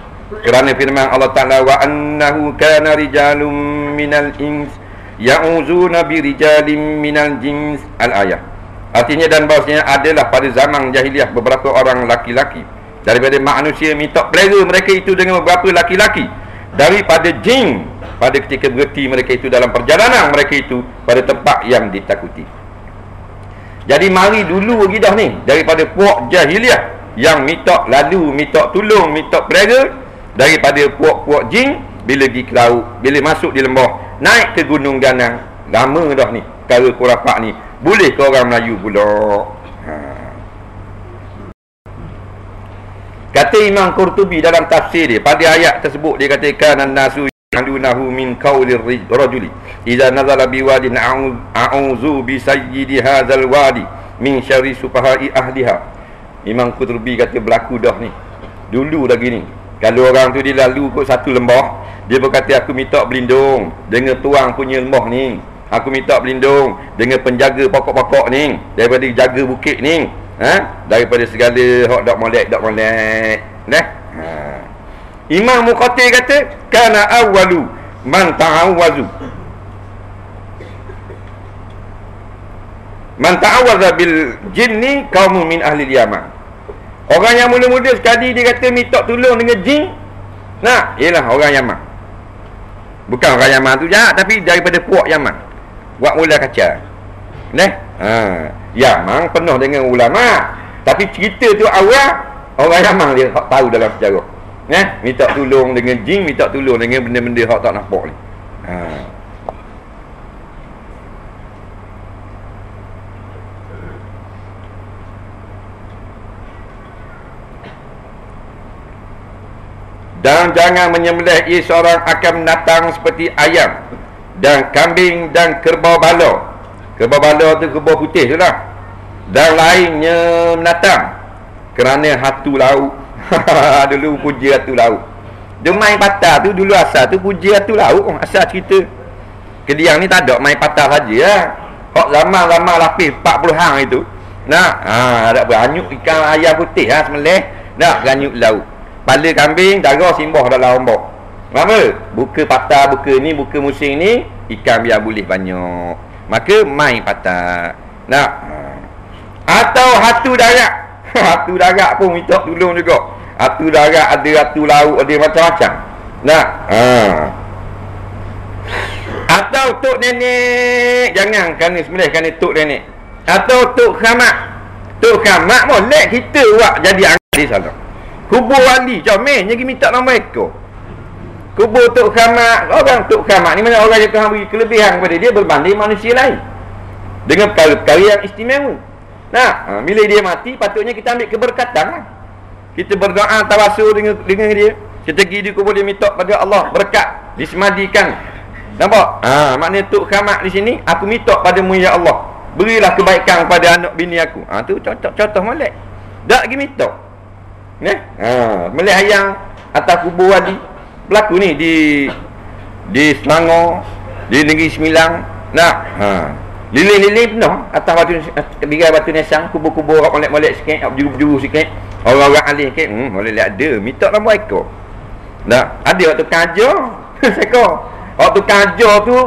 Speaker 1: Kerana firman Allah Taala wa annahu kana rijalun minal ins ya'uzuna bi rijalin minal jins al-ayah. Artinya dan bahasanya adalah pada zaman jahiliyah beberapa orang laki-laki daripada manusia minta pelera mereka itu dengan beberapa laki-laki daripada jin pada ketika berhenti mereka itu dalam perjalanan mereka itu pada tempat yang ditakuti. Jadi mari dulu lagi dah ni daripada puak jahiliah yang minta lalu, minta tolong, minta pelera daripada puak-puak jin bila pergi ke laut, bila masuk di lembah, naik ke gunung ganang. Lama dah ni perkara kurapak ni. Boleh ke orang Melayu pula? Ha. Kata Imam Qurtubi dalam tafsir dia pada ayat tersebut dia katakan an-nasu qawlir rajuli idza nazala bi wadin a'udzu bi sayyidi hadzal wadi min syarri supahai ahliha. Imam Qurtubi kata berlaku dah ni. Dulu lagi ni. Kalau orang tu dia lalu kot satu lembah dia berkata aku minta berlindung dengan tuang punya lembah ni. Aku minta berlindung dengan penjaga pokok-pokok ni daripada jaga bukit ni. Ha? daripada segala hok dak molek. Dak molek nah ha. Imam Muqatil kata kana awwalu man ta'awwazu Man ta'awwaza bil jinni qaumun min ahli Yaman. Orang yang mula-mula sekali dia kata minta tolong dengan jin. Nah, ialah orang Yaman. Bukan orang Yaman tu jahat tapi daripada puak Yaman. Buat mula kaca. Nah, ha. Yaman penuh dengan ulama. Tapi cerita tu awal orang Yaman dia tahu dalam sejarah. Nah, minta tolong dengan jin, minta tolong dengan benda-benda hak tak nampak ni. Ha. Dan jangan menyembelih ia seorang akan datang seperti ayam dan kambing dan kerbau bala. Kerbau bala tu kerbau putih tu lah. Dan lainnya menatang kerana hatu laut dulu puji Ratu Laut. Dia main patah tu dulu asal tu puji Ratu Laut asal cerita. Kediang ni tak ada main patah saja lah kok zaman-zaman lapis 40 hang itu. Nak? Ha, ada beranyuk ikan ayam putih ha, semelih. Nak? Beranyuk laut. Pala kambing darah simbah dalam ombak apa? Buka patah buka ni buka musim ni ikan biar boleh banyak. Maka main patah. Nak? Ha. atau hatu darat hatu darat pun minta tolong juga Atu darat ada atu laut ada macam-macam. Nak? Ha. Atau tok nenek jangan kan sebenarnya kan tok nenek. Atau tok khamak. Tok khamak boleh kita buat jadi angkat di sana. Kubur wali comel pergi minta nama ekor. Kubur tok khamak, orang tok khamak ni mana orang yang Tuhan beri kelebihan kepada dia berbanding manusia lain. Dengan perkara-perkara yang istimewa. Nah, ha, bila dia mati patutnya kita ambil keberkatan lah. Kita berdoa tawasul dengan dengan dia. Kita pergi di kubur dia minta pada Allah berkat disemadikan. Nampak? Ha, maknanya tok khamak di sini aku minta padamu ya Allah. Berilah kebaikan kepada anak bini aku. Ha tu contoh contoh molek. Tak lagi minta. Neh? Ha, melih ayang atas kubur wadi. Berlaku ni di di Selangor, di Negeri Sembilan. Nak? Ha. Lilin-lilin penuh atas batu birai batu nesang kubur-kubur orang molek-molek sikit, juru-juru sikit. Orang-orang alih ke, hmm, boleh lihat ada, minta nombor ekor. Tak, ada waktu kaja. Sekor. Waktu kajar tu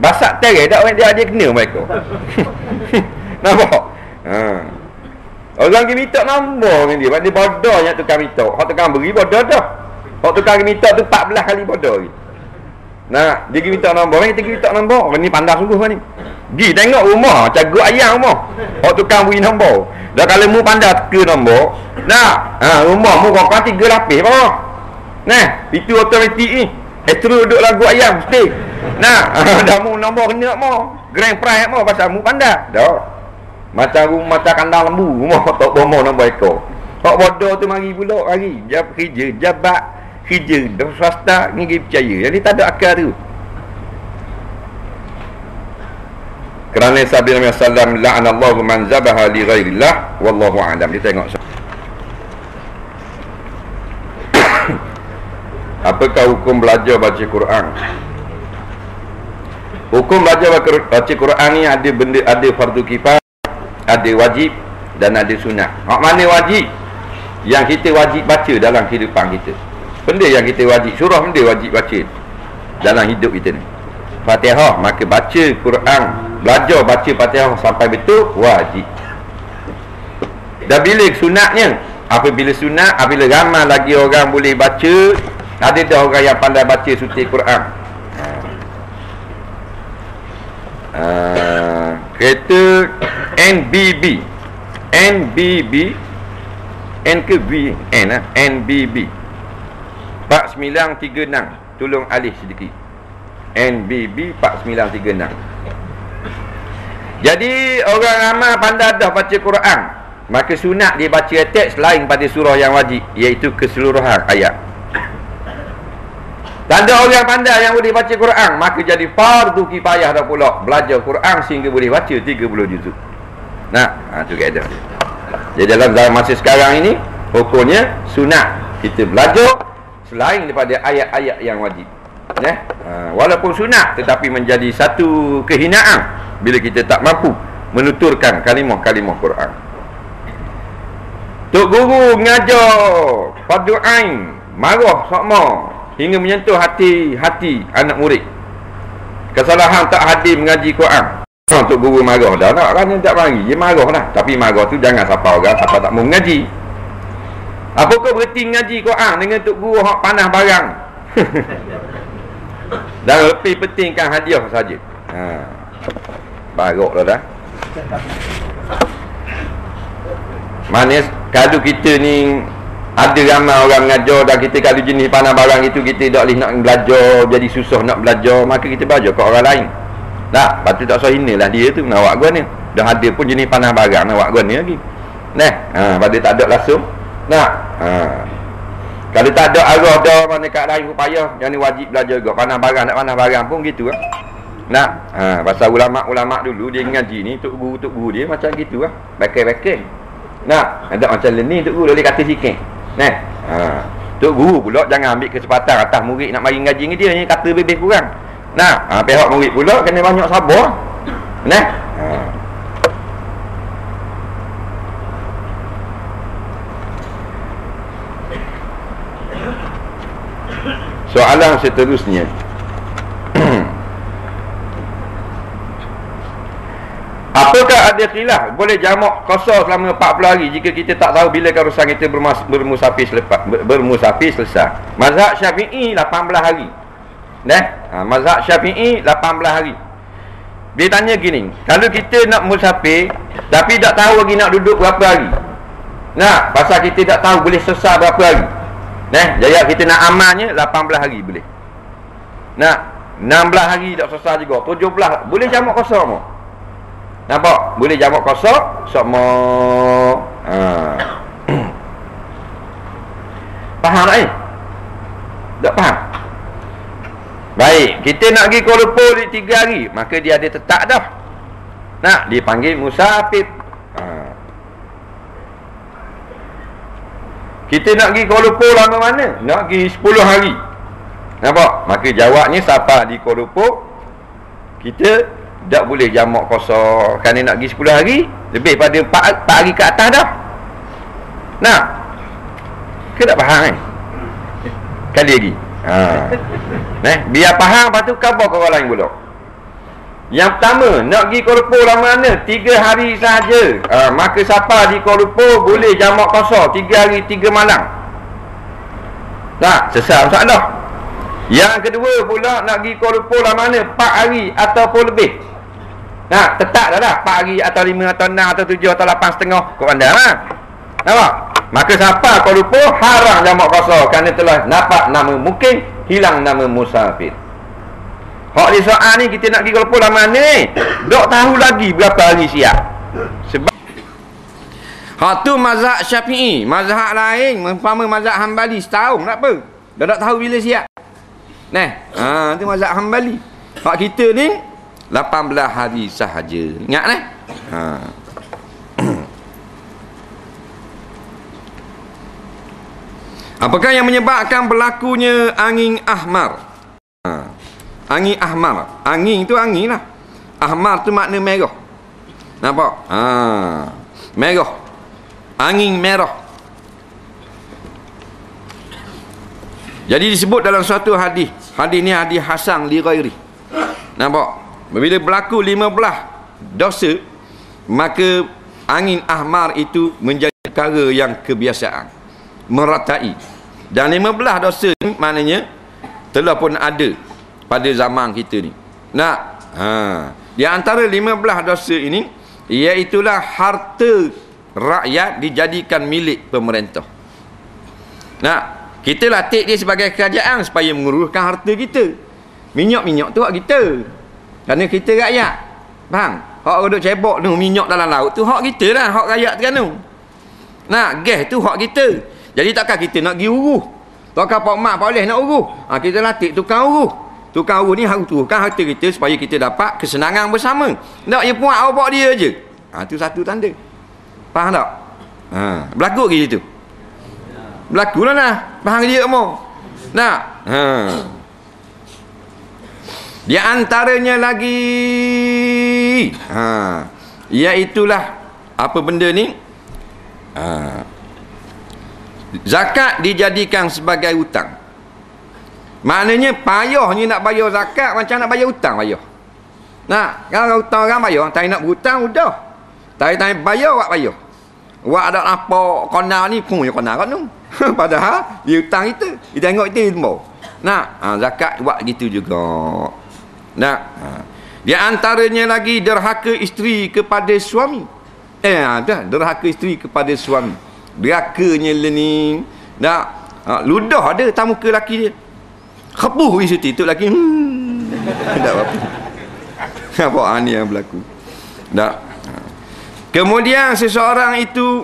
Speaker 1: basak terai tak dia dia kena mereka. Nampak? Ha. Orang pergi minta nombor dengan dia. Dia bodoh yang tukang minta. Hak tukang beri bodoh dah. Hak tukang minta tu 14 kali bodoh. Nah, dia minta nombor. Orang kita minta nombor. Orang ni pandai sungguh kan ni. Pergi tengok rumah. Cagut ayam rumah. Hak tukang beri nombor. Dah kalau mu pandai ke nombor. Nah, ha, rumah mu kau tiga lapis apa? Nah, itu otomatik ni. Extra duduk lagu ayam mesti. Nah, dah mu nombor kena mo. Grand prize mo pasal mu pandai. Dah. Macam rumah macam kandang lembu, rumah tak bomo nombor ekor. Hak bodoh tu mari pula mari. Jab kerja, jabat kerja dah swasta ni percaya. Jadi tak ada akal tu. Kerana sabda Nabi sallam la'ana Allah man zabaha li ghairillah wallahu a'lam. Kita tengok. Apakah hukum belajar baca Quran? Hukum belajar baca Quran ni ada benda ada fardu kifayah ada wajib dan ada sunat. Hak mana wajib? Yang kita wajib baca dalam kehidupan kita. Benda yang kita wajib, surah benda wajib baca dalam hidup kita ni. Fatihah, maka baca Quran, belajar baca Fatihah sampai betul wajib. Dan bila sunatnya? Apabila sunat, apabila ramai lagi orang boleh baca, ada dah orang yang pandai baca suci Quran. Uh, kereta NBB NBB N ke V N lah NBB 4936 Tolong alih sedikit NBB 4936 Jadi orang ramai pandai dah baca Quran Maka sunat dia baca teks lain pada surah yang wajib Iaitu keseluruhan ayat. Tanda orang pandai yang boleh baca Quran Maka jadi fardu kifayah dah pula. Belajar Quran sehingga boleh baca 30 juzuk. Nah, ha, tu kaedah Jadi dalam zaman masa sekarang ini Hukumnya sunat. Kita belajar Selain daripada ayat-ayat yang wajib Ya, ha, Walaupun sunat Tetapi menjadi satu kehinaan Bila kita tak mampu Menuturkan kalimah-kalimah Quran. Tok Guru mengajar Fardu Ain Marah sama Hingga menyentuh hati-hati anak murid. Kesalahan tak hadir mengaji Quran. Untuk guru marah dah nak kan tak mari dia marah lah. Tapi marah tu jangan siapa orang siapa tak mau mengaji. Apa kau berhenti mengaji Quran dengan tok guru hak panah barang dan lebih pentingkan hadiah saja ha barok lah dah manis kalau kita ni ada ramai orang mengajar dan kita kalau jenis panah barang itu kita tak boleh nak belajar jadi susah nak belajar maka kita belajar ke orang lain tak, patut tak usah lah dia tu nak awak gua ni. Dah ada pun jenis panah barang nak awak gua ni lagi. Nah, ha, pada tak ada langsung. Nak. Ha. Kalau tak ada arah dah mana kat lain upaya yang ni wajib belajar juga panah barang nak panah barang pun gitu lah. Nak. Ha, pasal ulama-ulama dulu dia ngaji ni tok guru tok guru dia macam gitu lah. Bakai-bakai. Nak, ada macam ni tok guru boleh kata sikit. Nah. Ha. Tok guru pula jangan ambil kesempatan atas murid nak mari ngaji dengan dia ni kata lebih kurang. Nah, ha, pihak murid pula kena banyak sabar. Nah. Ha. Soalan seterusnya. Apakah ada khilaf boleh jamak qasar selama 40 hari jika kita tak tahu bila karusan kita bermusafir selepas bermusafir selesai. Mazhab Syafi'i 18 hari. Nah, ha, mazhab Syafi'i 18 hari. Dia tanya gini, kalau kita nak musafir tapi tak tahu lagi nak duduk berapa hari. Nah, pasal kita tak tahu boleh sesat berapa hari. Nah, jadi kita nak amalnya 18 hari boleh. Nah, 16 hari tak sesat juga, 17 boleh jamak kosong. Nampak? Boleh jamak kosong semua. Ha. Faham tak ni? Tak faham? Baik, kita nak pergi Kuala Lumpur di tiga hari Maka dia ada tetap dah Nak, dia panggil musafir ha. Kita nak pergi Kuala Lumpur lama mana? Nak pergi sepuluh hari Nampak? Maka jawabnya siapa di Kuala Lumpur Kita tak boleh jamak kosong Kerana nak pergi sepuluh hari Lebih pada empat, empat hari ke atas dah Nak? Kita tak faham kan? Kali lagi Ha. Eh, biar faham lepas tu khabar ke orang lain pula. Yang pertama, nak pergi Kuala Lumpur lah mana? Tiga hari sahaja. Ha, maka siapa di Kuala Lumpur boleh jamak kosor. Tiga hari, tiga malam. Tak, sesat masalah. Yang kedua pula nak pergi Kuala Lumpur lah mana? Empat hari ataupun lebih. Nah, tetap dah lah. Empat hari atau lima atau enam atau tujuh atau lapan setengah. Kau anda lah. Nampak? Maka siapa Kuala Lumpur haram jamak kosor. Kerana telah nampak nama mungkin hilang nama musafir. Hak di soal ni kita nak pergi lah mana ni? Dok tahu lagi berapa hari siap. Sebab Hak tu mazhab syafi'i. Mazhab lain. Mempama mazhab hambali. Setahun tak apa. Dah tak tahu bila siap. Nah, ha, tu mazhab hambali. Hak kita ni 18 hari sahaja. Ingat eh? Ha. Apakah yang menyebabkan berlakunya angin ahmar? Ha. Angin ahmar. Angin tu angin lah. Ahmar tu makna merah. Nampak? Ha. Merah. Angin merah. Jadi disebut dalam suatu hadis. Hadis ni hadis Hasan li ghairi. Nampak? Bila berlaku 15 dosa, maka angin ahmar itu menjadi perkara yang kebiasaan. Meratai. Dan 15 dosa ni maknanya telah pun ada pada zaman kita ni. Nak ha, di antara 15 dosa ini iaitulah harta rakyat dijadikan milik pemerintah. Nak kita latih dia sebagai kerajaan supaya menguruskan harta kita. Minyak-minyak tu hak kita. Kerana kita rakyat. Faham? Hak duduk cebok tu minyak dalam laut tu hak kita lah, hak rakyat kan tu. Nak gas tu hak kita. Jadi takkan kita nak pergi uruh. Takkan Pak Mak boleh nak uruh. Ha, kita latih tukang uruh. Tukang uruh ni harus turunkan harta kita supaya kita dapat kesenangan bersama. Tak, dia puak awak dia je. Ha, tu satu tanda. Faham tak? Ha, berlaku ke situ? Berlaku lah lah. Faham dia mau? Nak? Ha. Di antaranya lagi ha, iaitulah apa benda ni? Ha, Zakat dijadikan sebagai hutang. Maknanya payahnya nak bayar zakat macam nak bayar hutang payah. Nak, kalau hutang orang bayar, tak nak berhutang sudah. Tak tak bayar awak bayar. Awak ada apa kona ni pun ya kona kan. Padahal dia hutang itu, dia tengok itu ilmu. Nak, ha, zakat buat gitu juga. Nak, ha. Di antaranya lagi derhaka isteri kepada suami. Eh, ada derhaka isteri kepada suami derakanya ni nak ha, ludah ada tak muka laki dia kepuh di situ tu laki hmm. tak apa apa ha, ni yang berlaku tak kemudian seseorang itu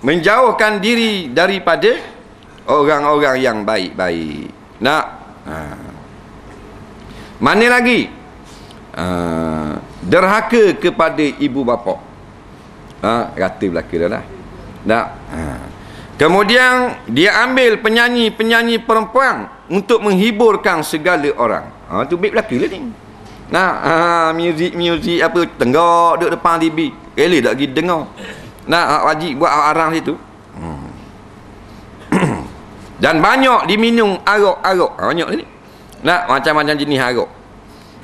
Speaker 1: menjauhkan diri daripada orang-orang yang baik-baik nak ha. mana lagi ha. derhaka kepada ibu bapa ha, kata belaka dah lah tak. Ha. Kemudian dia ambil penyanyi-penyanyi perempuan untuk menghiburkan segala orang. Ha tu baik belaka lah ni. Nah, ha, muzik-muzik apa tenggak duduk depan TV. Eleh tak pergi dengar. Nah, ha, wajib buat arang situ. Hmm. Dan banyak diminum arak-arak. Ha, banyak ni. Nah, macam-macam jenis arak.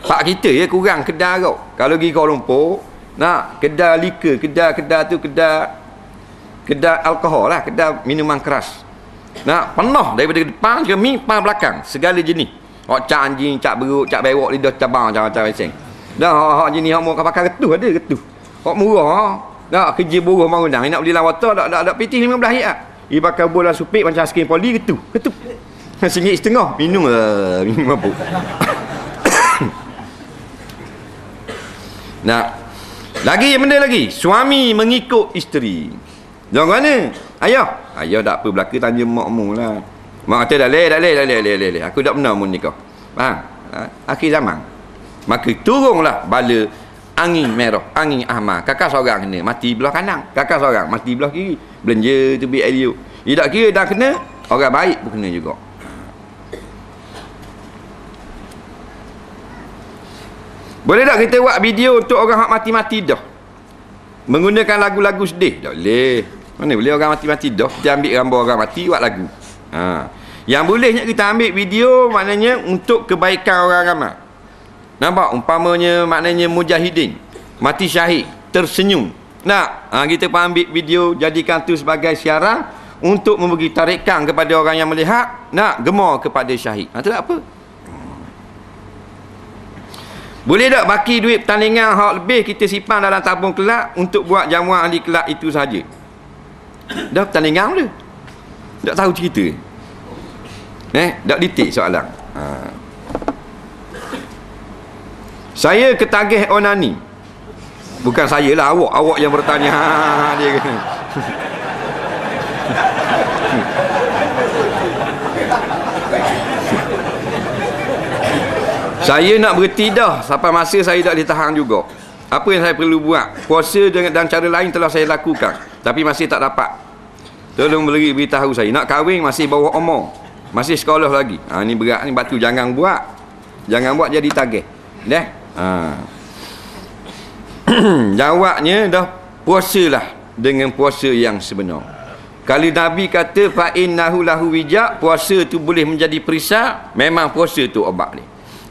Speaker 1: Pak kita ya kurang kedai arak. Kalau pergi Kuala Lumpur, nah, kedai liquor, kedai-kedai tu kedai kedai alkohol lah kedai minuman keras. Nak penuh daripada depan ke mi depan belakang segala jenis. Hok cak anjing cak beruk cak bewok lidah cabang macam-macam macam dah hok hok jenis hok mau pakai ketuh ada ketuh hok murah dah kerja buruh mau undang nak beli lawata dak dak dak pitih 15 ya i pakai bola supik macam skin poli ketuh ketuh singgit setengah minum uh, minum apa. Nah, lagi benda lagi, suami mengikut isteri. Jangan mana? Ayah. Ayah tak apa belaka tanya mak mu lah. Mak kata dah leh, dah leh, dah leh, leh, leh. Aku tak pernah mu nikah. Faham? Ha? Akhir zaman. Maka turunlah bala angin merah, angin ahmar. Kakak seorang kena mati belah kanan. Kakak seorang mati belah kiri. Belanja tu bi Elio. Dia tak kira dah kena, orang baik pun kena juga. Boleh tak kita buat video untuk orang hak mati-mati dah? Menggunakan lagu-lagu sedih? Tak boleh. Mana boleh orang mati-mati dah Dia ambil gambar orang mati Buat lagu ha. Yang bolehnya kita ambil video maknanya untuk kebaikan orang ramai. Nampak? Umpamanya maknanya mujahidin. Mati syahid. Tersenyum. Nak? Ha, kita pun ambil video jadikan tu sebagai siaran untuk memberi tarikan kepada orang yang melihat. Nak? Gemar kepada syahid. Ha, tu apa? Boleh tak baki duit pertandingan hak lebih kita simpan dalam tabung kelab untuk buat jamuan ahli kelab itu saja. Dah pertandingan dah. Tak tahu cerita. Eh, tak ditik soalan. Ha. Saya ketagih onani. Bukan saya lah awak, awak yang bertanya. Ha, ha, ha dia kata. Saya nak berhenti dah sampai masa saya tak ditahan juga. Apa yang saya perlu buat? Puasa dengan dan cara lain telah saya lakukan. Tapi masih tak dapat. Tolong beri beritahu saya. Nak kahwin masih bawah umur. Masih sekolah lagi. Ha, ni berat ni batu. Jangan buat. Jangan buat jadi tagih. Dah? Ha. Jawabnya dah puasalah dengan puasa yang sebenar. Kalau Nabi kata fa'innahu lahu wijak, puasa tu boleh menjadi perisai, memang puasa tu obat ni.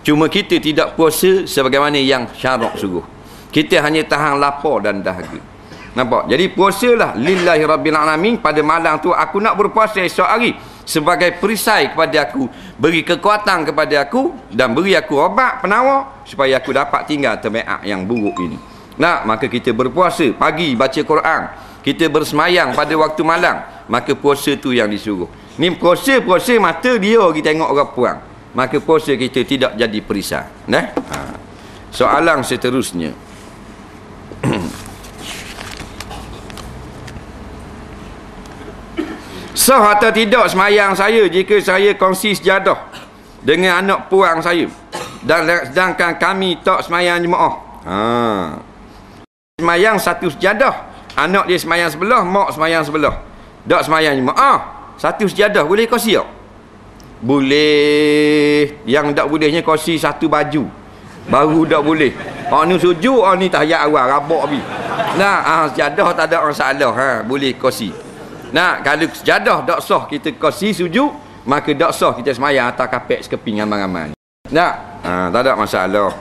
Speaker 1: Cuma kita tidak puasa sebagaimana yang syarak suruh. Kita hanya tahan lapar dan dahaga. Nampak? Jadi puasalah lillahi rabbil alamin pada malam tu aku nak berpuasa esok hari sebagai perisai kepada aku, beri kekuatan kepada aku dan beri aku obat penawar supaya aku dapat tinggal termeak yang buruk ini. Nah, maka kita berpuasa pagi baca Quran, kita bersemayang pada waktu malam, maka puasa tu yang disuruh. Ni puasa-puasa mata dia kita tengok orang puang maka puasa kita tidak jadi perisai nah ha. soalan seterusnya sah atau tidak semayang saya jika saya kongsi sejadah dengan anak puang saya. Dan sedangkan kami tak semayang jemaah. Ha. semayang satu sejadah. Anak dia semayang sebelah mak semayang sebelah. Tak semayang jemaah. Satu sejadah boleh kongsi tak? Boleh. Yang tak bolehnya kosi satu baju. Baru tak boleh. Orang ni sujud orang ni tahiyat awal rabak habis. Nah ah, sejadah tak ada masalah ha, boleh kosi nah kalau sejadah tak sah kita kosi sujud maka tak sah kita semayang atas kapek sekeping aman-aman nah ha, tak ada masalah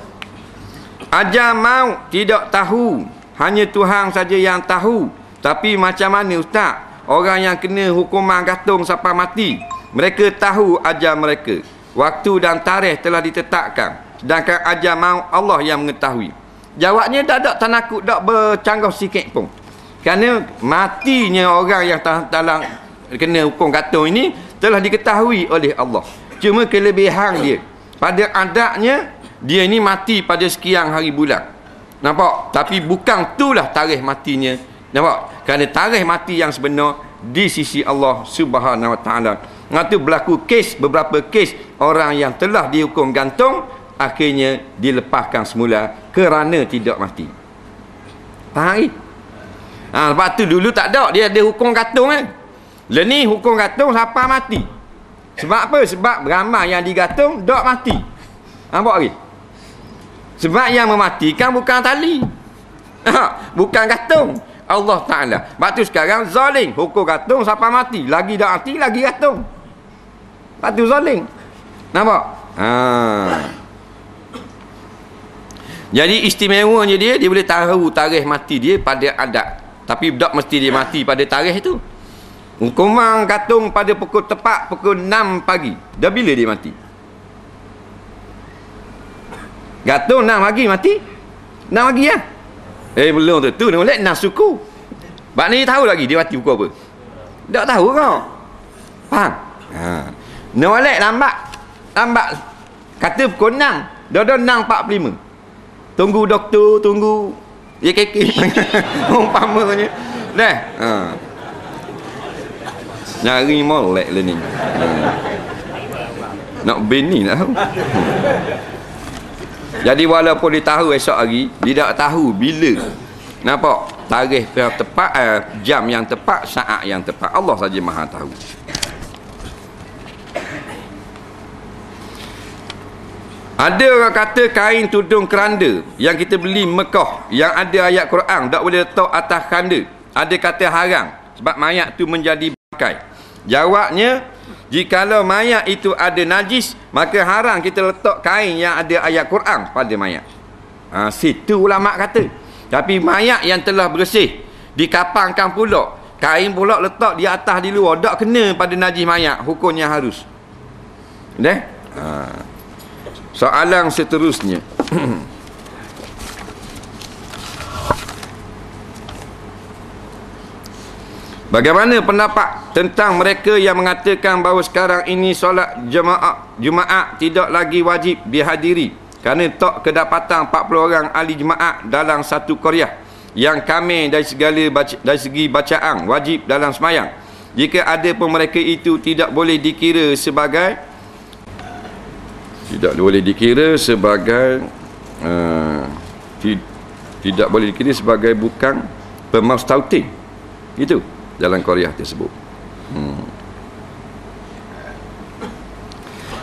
Speaker 1: ajar mau tidak tahu hanya Tuhan saja yang tahu tapi macam mana ustaz orang yang kena hukuman gantung sampai mati mereka tahu ajar mereka. Waktu dan tarikh telah ditetapkan. Sedangkan ajar mau Allah yang mengetahui. Jawabnya tak ada tanakut, tak bercanggah sikit pun. Kerana matinya orang yang dalam kena hukum gantung ini telah diketahui oleh Allah. Cuma kelebihan dia. Pada adaknya, dia ini mati pada sekian hari bulan. Nampak? Tapi bukan itulah tarikh matinya. Nampak? Kerana tarikh mati yang sebenar di sisi Allah Subhanahu Wa Taala Ngatu berlaku kes beberapa kes orang yang telah dihukum gantung akhirnya dilepaskan semula kerana tidak mati. Faham? Ha, lepas tu dulu tak ada dia ada hukum gantung kan. Lah ni hukum gantung siapa mati. Sebab apa? Sebab ramai yang digantung tak mati. Nampak lagi? Sebab yang mematikan bukan tali. Ha, bukan gantung. Allah Ta'ala. Lepas tu sekarang zalim. Hukum gantung siapa mati. Lagi tak mati, lagi gantung. Patu zalim. Nampak? Ha. Jadi istimewanya dia dia boleh tahu tarikh mati dia pada adat. Tapi tak mesti dia mati pada tarikh itu. Hukuman katung pada pukul tepat pukul 6 pagi. Dah bila dia mati? Gatung 6 pagi mati? 6 pagi ya? Eh belum tu. Tu nak lihat 6 suku. Bak ni tahu lagi dia mati pukul apa? Tak tahu kau. Faham? Ha. Nolak lambat. Lambat. Kata pukul 6. Dah dah 6.45. Tunggu doktor, tunggu. Ya keke. Umpamanya. Dah. Ha. Nyari molek lah ni. Ha. Nak bini lah. Jadi walaupun dia tahu esok hari, dia tak tahu bila. Nampak? Tarikh yang tepat, eh, jam yang tepat, saat yang tepat. Allah saja maha tahu. Ada orang kata kain tudung keranda yang kita beli Mekah yang ada ayat Quran tak boleh letak atas keranda. Ada kata haram sebab mayat tu menjadi bangkai. Jawabnya Jikalau mayat itu ada najis, maka haram kita letak kain yang ada ayat Quran pada mayat. Ha, situ ulama kata. Tapi mayat yang telah bersih, dikapangkan pula, kain pula letak di atas di luar, tak kena pada najis mayat, hukumnya harus. Deh? Ha. Soalan seterusnya. Bagaimana pendapat tentang mereka yang mengatakan bahawa sekarang ini solat jemaah Jumaat tidak lagi wajib dihadiri kerana tak kedapatan 40 orang ahli jemaah dalam satu Korea yang kami dari segala baca, dari segi bacaan wajib dalam semayang. Jika ada pun mereka itu tidak boleh dikira sebagai tidak boleh dikira sebagai uh, tidak boleh dikira sebagai bukan pemastautin. Itu dalam Korea tersebut. Hmm.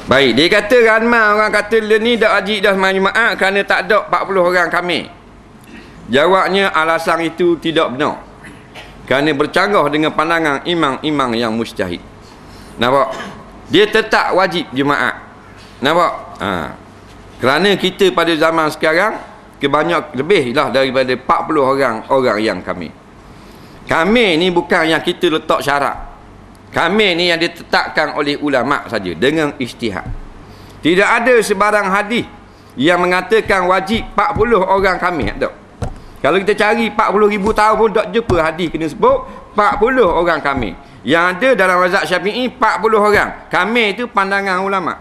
Speaker 1: Baik, dia kata ramai orang kata ni dah haji dah semayang Jumaat kerana tak ada 40 orang kami. Jawabnya alasan itu tidak benar. Kerana bercanggah dengan pandangan imam-imam yang mustahid. Nampak? Dia tetap wajib Jumaat. Nampak? Ha. Kerana kita pada zaman sekarang kebanyak lebihlah daripada 40 orang orang yang kami. Kami ni bukan yang kita letak syarat. Kami ni yang ditetapkan oleh ulama saja dengan istihad. Tidak ada sebarang hadis yang mengatakan wajib 40 orang kami tak. Kalau kita cari 40 ribu tahun pun tak jumpa hadis kena sebut 40 orang kami. Yang ada dalam mazhab Syafi'i 40 orang. Kami itu pandangan ulama.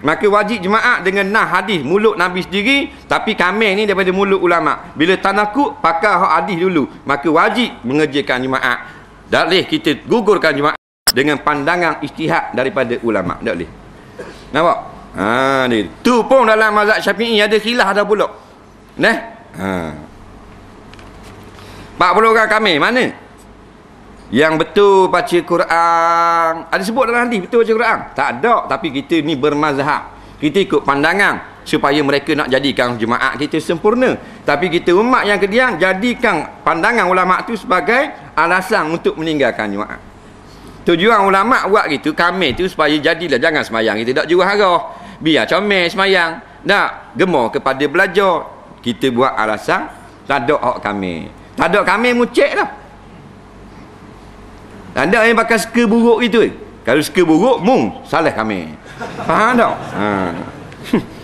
Speaker 1: Maka wajib jemaah dengan nah hadis mulut Nabi sendiri tapi kami ni daripada mulut ulama. Bila tanakuk pakai hak hadis dulu, maka wajib mengerjakan jemaah. Tak boleh kita gugurkan jemaah dengan pandangan istihad daripada ulama. Tak boleh. Nampak? Ha ni. Tu pun dalam mazhab Syafi'i ada khilaf dah pula. Nah. Ha. 40 orang kami mana? Yang betul baca Quran. Ada sebut dalam hadis betul baca Quran? Tak ada tapi kita ni bermazhab. Kita ikut pandangan supaya mereka nak jadikan jemaah kita sempurna. Tapi kita umat yang kediang jadikan pandangan ulama tu sebagai alasan untuk meninggalkan jemaah tujuan ulama buat gitu kami tu supaya jadilah jangan semayang. Kita tak jual harah biar comel semayang. Tak gemar kepada belajar. Kita buat alasan tak ada hak kami tak ada kami mucik lah anda yang pakai sker buruk itu. Kalau sker buruk, mung, salah kami. Faham tak? Ha.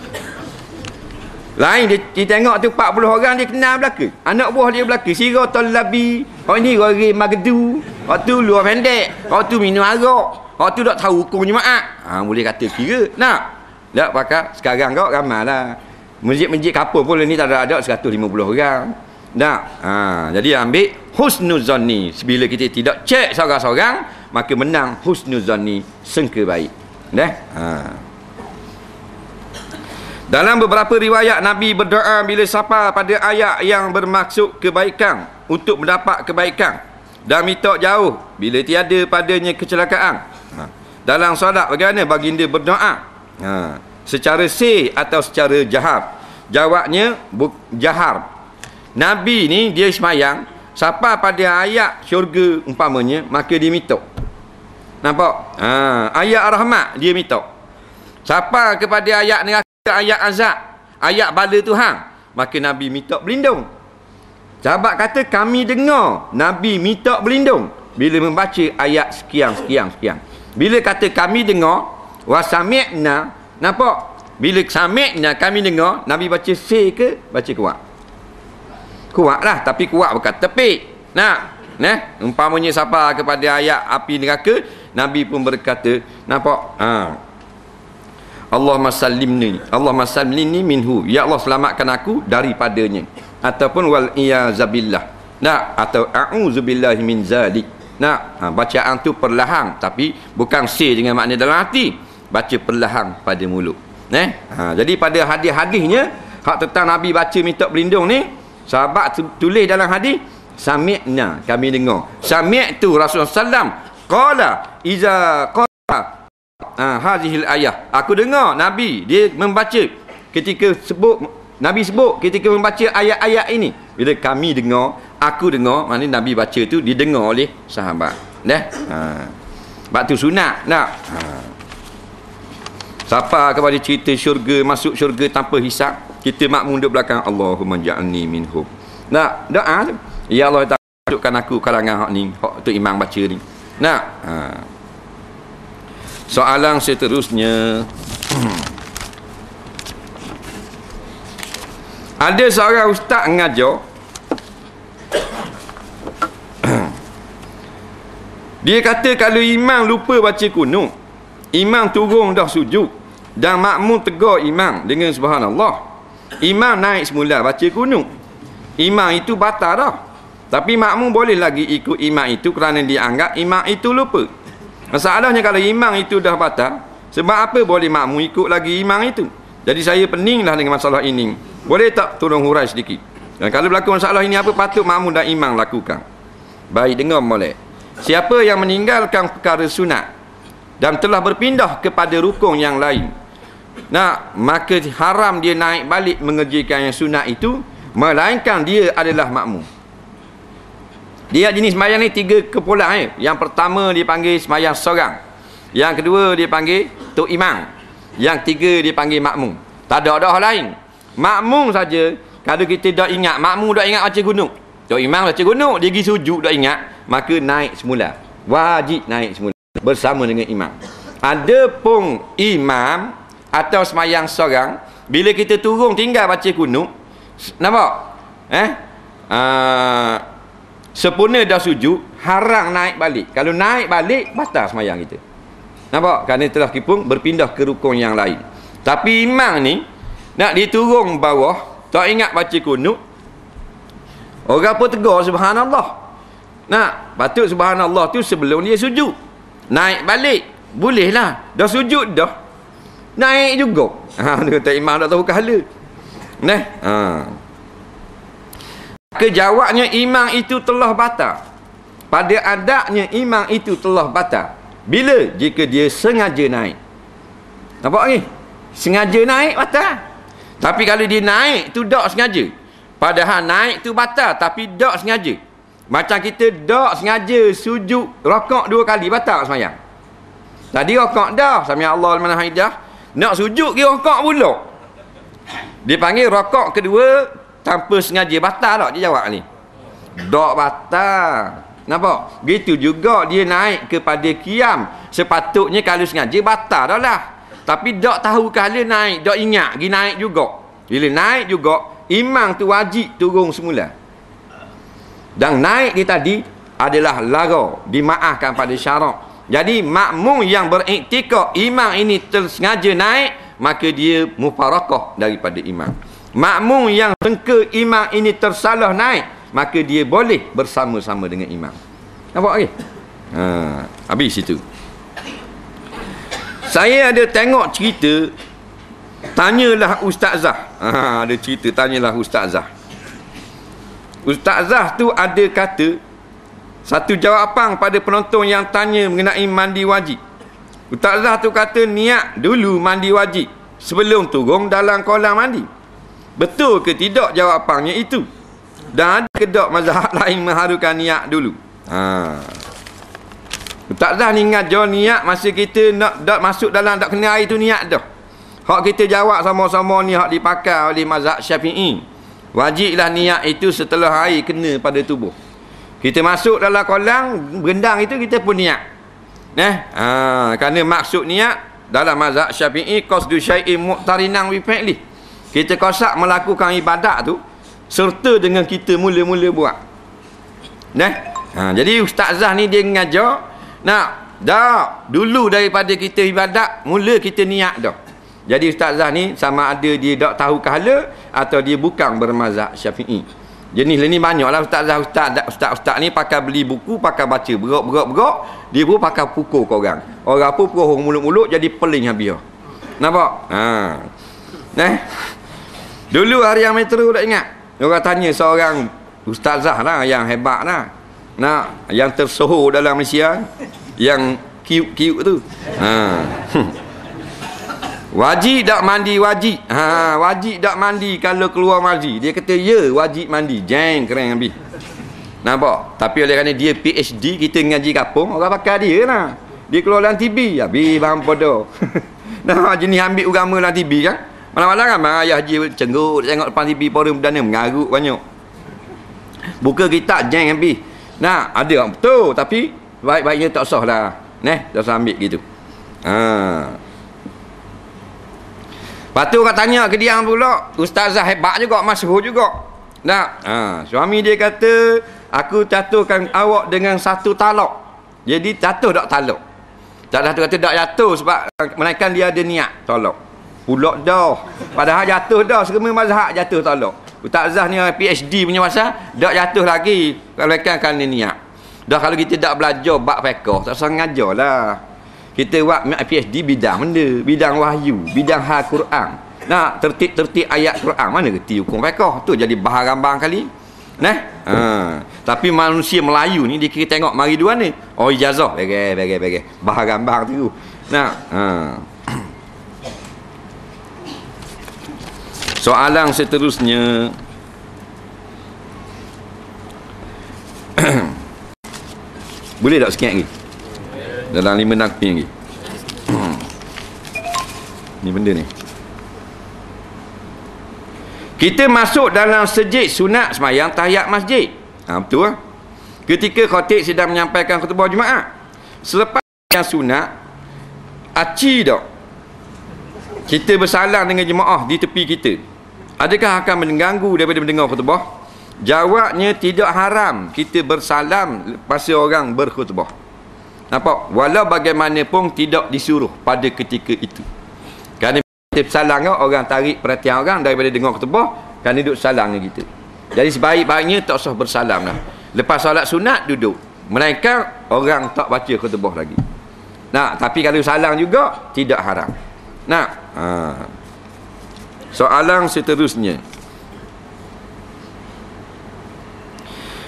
Speaker 1: Lain dia, dia tengok tu 40 orang dia kenal belaka. Anak buah dia belaka. Sira talabi. Orang ni orang magdu. Waktu luar pendek. Waktu minum arak. Waktu tak tahu hukum jemaah. Ha, boleh kata kira. Nak? Tak pakai. Sekarang kau ramai lah. Masjid-masjid kapal pun ni tak ada ada 150 orang. Tak? Ha, jadi ambil husnuzanni. Bila kita tidak cek seorang-seorang, maka menang husnuzanni sengka baik. Dah? Ha. Dalam beberapa riwayat Nabi berdoa bila siapa pada ayat yang bermaksud kebaikan untuk mendapat kebaikan dan minta jauh bila tiada padanya kecelakaan. Ha. Dalam solat bagaimana baginda berdoa? Ha. Secara si atau secara jahar? Jawabnya jahar. Nabi ni dia semayang siapa pada ayat syurga umpamanya maka dia minta. Nampak? Ha, ayat rahmat dia minta. Siapa kepada ayat neraka ayat azab, ayat bala Tuhan, maka Nabi minta berlindung. Sahabat kata kami dengar Nabi minta berlindung bila membaca ayat sekian sekian sekian. Bila kata kami dengar wasami'na, nampak? Bila sami'na kami dengar Nabi baca se ke baca kuat? Kuatlah tapi kuat bukan tepik. Nah, nah, umpamanya siapa kepada ayat api neraka, Nabi pun berkata, nampak? Ha, Allah masallimni Allah masallimni minhu. Ya Allah selamatkan aku daripadanya. Ataupun wal iyazabillah nah atau a'udzubillahi min zalik. Nah ha, bacaan tu perlahan tapi bukan say dengan makna dalam hati. Baca perlahan pada mulut. Eh ha, jadi pada hadis-hadisnya hak tentang nabi baca minta berlindung ni sahabat tulis dalam hadis sami'na kami dengar sami'tu rasulullah sallam qala iza qala ha, hadhil ayah aku dengar nabi dia membaca ketika sebut nabi sebut ketika membaca ayat-ayat ini bila kami dengar aku dengar maknanya nabi baca tu didengar oleh sahabat dah ha. Sebab tu sunat. Tak? Ha. Siapa kepada cerita syurga, masuk syurga tanpa hisap, kita makmum duduk belakang Allahumma ja'alni minhum. Nak doa tu. Ya Allah tak masukkan aku kalangan hak ni, hak tu imam baca ni. Nak. Ha. Soalan seterusnya. Ada seorang ustaz mengajar Dia kata kalau imam lupa baca kunut, imam turun dah sujud dan makmum tegur imam dengan subhanallah. Imam naik semula baca kunut. Imam itu batal dah. Tapi makmum boleh lagi ikut imam itu kerana dia anggap imam itu lupa. Masalahnya kalau imam itu dah batal, sebab apa boleh makmum ikut lagi imam itu? Jadi saya peninglah dengan masalah ini. Boleh tak tolong hurai sedikit? Dan kalau berlaku masalah ini apa patut makmum dan imam lakukan? Baik dengar boleh. Siapa yang meninggalkan perkara sunat dan telah berpindah kepada rukun yang lain. Nah, maka haram dia naik balik mengerjakan yang sunat itu melainkan dia adalah makmum. Dia jenis sembahyang ni tiga kepulang eh. Yang pertama dia panggil sembahyang seorang. Yang kedua dia panggil tok imam. Yang tiga dia panggil makmum. Tak ada dah lain. Makmum saja kalau kita dah ingat makmum dah ingat baca gunung. Tok imam baca gunung dia pergi sujud dah ingat maka naik semula wajib naik semula bersama dengan imam ada pun imam atau semayang seorang bila kita turun tinggal baca kunut nampak eh uh, sempurna dah sujud harang naik balik kalau naik balik batal semayang kita nampak kerana telah kipung berpindah ke rukun yang lain tapi imam ni nak diturun bawah tak ingat baca kunut orang pun tegur subhanallah Nah, patut subhanallah tu sebelum dia sujud. Naik balik. Bolehlah. Dah sujud dah. Naik juga. Ha, dia kata imam tak tahu kahala. Nah, ha. Kejawabnya imam itu telah batal. Pada adaknya imam itu telah batal. Bila? Jika dia sengaja naik. Nampak ni? Sengaja naik batal. Tapi kalau dia naik tu tak sengaja. Padahal naik tu batal tapi tak sengaja. Macam kita dak sengaja sujud rokok dua kali batal semayang. Tadi rokok dah sami Allah mana haidah. Nak sujud ke rokok pula. Dia panggil rokok kedua tanpa sengaja batal tak dia jawab ni. Dak batal. Nampak? Gitu juga dia naik kepada kiam. Sepatutnya kalau sengaja batal dah lah. Tapi dak tahu kala naik, dak ingat pergi naik juga. Bila naik juga, imam tu wajib turun semula dan naik di tadi adalah lara dimaafkan pada syarak jadi makmum yang beriktikad imam ini tersengaja naik maka dia mufarakah daripada imam. Makmum yang sengka imam ini tersalah naik maka dia boleh bersama-sama dengan imam. Nampak lagi? Ha, habis itu saya ada tengok cerita tanyalah ustazah. Ha, ada cerita tanyalah ustazah. Ustazah tu ada kata satu jawapan pada penonton yang tanya mengenai mandi wajib. Ustazah tu kata niat dulu mandi wajib sebelum turun dalam kolam mandi. Betul ke tidak jawapannya itu? Dan ada ke tak mazhab lain mengharukan niat dulu? Ha. Ustazah ni ngajar niat masa kita nak dak masuk dalam tak kena air tu niat dah. Hak kita jawab sama-sama ni hak dipakai oleh mazhab Syafi'i. Wajiblah niat itu setelah air kena pada tubuh. Kita masuk dalam kolam, berendang itu kita pun niat. Nah, ha, kerana maksud niat dalam mazhab Syafi'i qasdu syai'in muqtarinan bi fi'li. Kita kosak melakukan ibadat tu serta dengan kita mula-mula buat. Nah, ha, jadi ustazah ni dia ngajar nak dah dulu daripada kita ibadat mula kita niat dah. Jadi ustazah ni sama ada dia tak tahu kahala atau dia bukan bermazhab Syafi'i. Jenis ni banyaklah ustazah ustaz ustaz ustaz ni pakai beli buku, pakai baca berok-berok-berok, dia pun pakai pukul kau orang. Orang pun perohong mulut-mulut jadi peling habis. Nampak? Ha. Nah. Dulu hari yang metro tak ingat. Orang tanya seorang ustazah lah yang hebat lah. Nak yang tersohor dalam Malaysia yang cute-cute tu. Ha. Wajib tak mandi wajib. Ha, wajib tak mandi kalau keluar mandi. Dia kata ya wajib mandi. Jeng keren habis. Nampak? Tapi oleh kerana dia PhD kita ngaji kapung, orang pakai dia lah. Dia keluar dalam TV. Bi bang podo. nah, jenis ambil agama dalam TV kan. Malam-malam kan Mak Ayah Haji cenggut tengok depan TV Forum Perdana mengarut banyak. Buka kita jeng habis. Nah, ada betul tapi baik-baiknya tak sah lah. Neh, tak usah ambil gitu. Ha. Lepas tu orang tanya ke dia pula, ustazah hebat juga, masyhur juga. Nah, ha, suami dia kata, aku jatuhkan awak dengan satu talak. Jadi jatuh tak talak. Tak dah kata tak jatuh sebab menaikkan dia ada niat tolak. Pulak dah. Padahal jatuh dah. Semua mazhab jatuh tolak. Ustazah ni PhD punya masa. Tak jatuh lagi. Kalau kan kan ni niat. Dah kalau kita tak belajar bab fiqh. Tak usah lah. Kita buat PhD bidang benda. Bidang wahyu. Bidang hal Quran. Nak tertib-tertib ayat Quran. Mana kerti hukum fiqh. Tu jadi bahan rambang kali. Nah, ha. Tapi manusia Melayu ni dia kira tengok mari dua ni. Oh ijazah. Bagi, bagi, bagi. Bahan rambang tu. Nah, ha. Soalan seterusnya Boleh tak sikit lagi? Dalam lima nakpi lagi. Ni benda ni. Kita masuk dalam sejid sunat semayang tahiyat masjid. Ha, Betul lah Ketika khatib sedang menyampaikan khutbah Jumaat Selepas yang sunat Aci tak Kita bersalam dengan jemaah di tepi kita. Adakah akan mengganggu daripada mendengar khutbah? Jawabnya tidak haram. Kita bersalam masa orang berkhutbah. Nampak? Walau bagaimanapun tidak disuruh pada ketika itu. Kerana kita bersalam kan, orang tarik perhatian orang daripada dengar khutbah, kerana duduk salam dengan kita. Jadi sebaik-baiknya tak usah bersalam lah. Lepas solat sunat, duduk. Mereka orang tak baca khutbah lagi. Nah, tapi kalau salam juga, tidak haram. Nah, haa. Soalan seterusnya.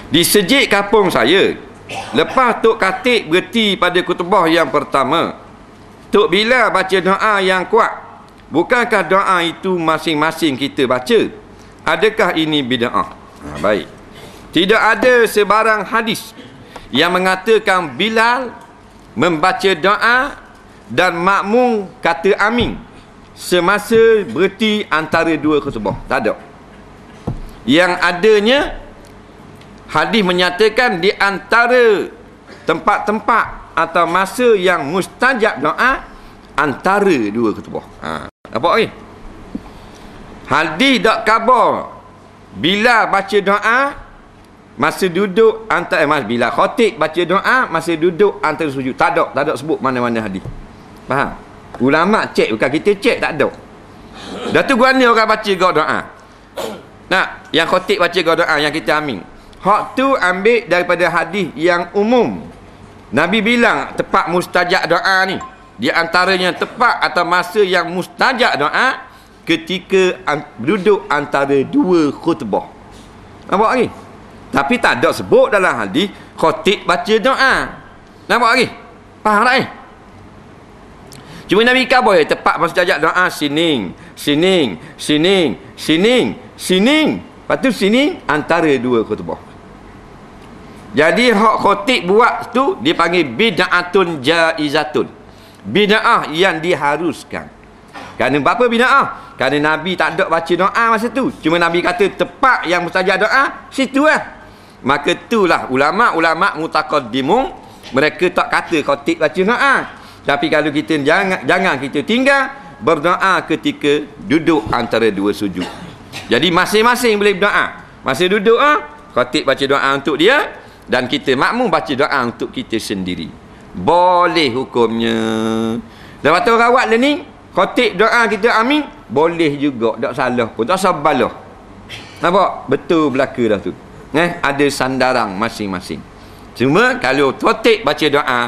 Speaker 1: Di sejik kampung saya, lepas Tok Katik berhenti pada kutubah yang pertama, Tok Bila baca doa yang kuat, bukankah doa itu masing-masing kita baca? Adakah ini bida'ah? Ha, baik. Tidak ada sebarang hadis yang mengatakan Bilal membaca doa dan makmum kata amin semasa berhenti antara dua khutbah tak ada yang adanya hadis menyatakan di antara tempat-tempat atau masa yang mustajab doa antara dua khutbah ha. apa lagi hadis tak khabar bila baca doa masa duduk antara eh, bila khatib baca doa masa duduk antara sujud tak ada tak ada sebut mana-mana hadis faham Ulama cek bukan kita cek tak ada. Dah tu guna orang baca gak doa. Nah, yang khotib baca gak doa yang kita amin. Hak tu ambil daripada hadis yang umum. Nabi bilang tepat mustajab doa ni. Di antaranya tepat atau masa yang mustajab doa ketika duduk antara dua khutbah. Nampak lagi? Tapi tak ada sebut dalam hadis khotib baca doa. Nampak lagi? Faham tak eh? Cuma Nabi Kabul ya, tepat masa jajak doa sining, sining, sining, sining, sining. Lepas tu sining antara dua khutbah. Jadi hak khotib buat tu dipanggil bid'atun jaizatun. Bid'ah yang diharuskan. Kerana apa bid'ah? Kerana Nabi tak ada baca doa masa tu. Cuma Nabi kata tepat yang mustajab doa, situ lah. Maka itulah ulama-ulama mutaqaddimun mereka tak kata khotib baca doa. Tapi kalau kita jangan jangan kita tinggal berdoa ketika duduk antara dua sujud. Jadi masing-masing boleh berdoa. Masa duduk ah, khatib baca doa untuk dia dan kita makmum baca doa untuk kita sendiri. Boleh hukumnya. Dan waktu rawat ni, khatib doa kita amin, boleh juga, tak salah pun, tak sabalah. Nampak? Betul belaka dah tu. Eh, ada sandaran masing-masing. Cuma kalau khatib baca doa,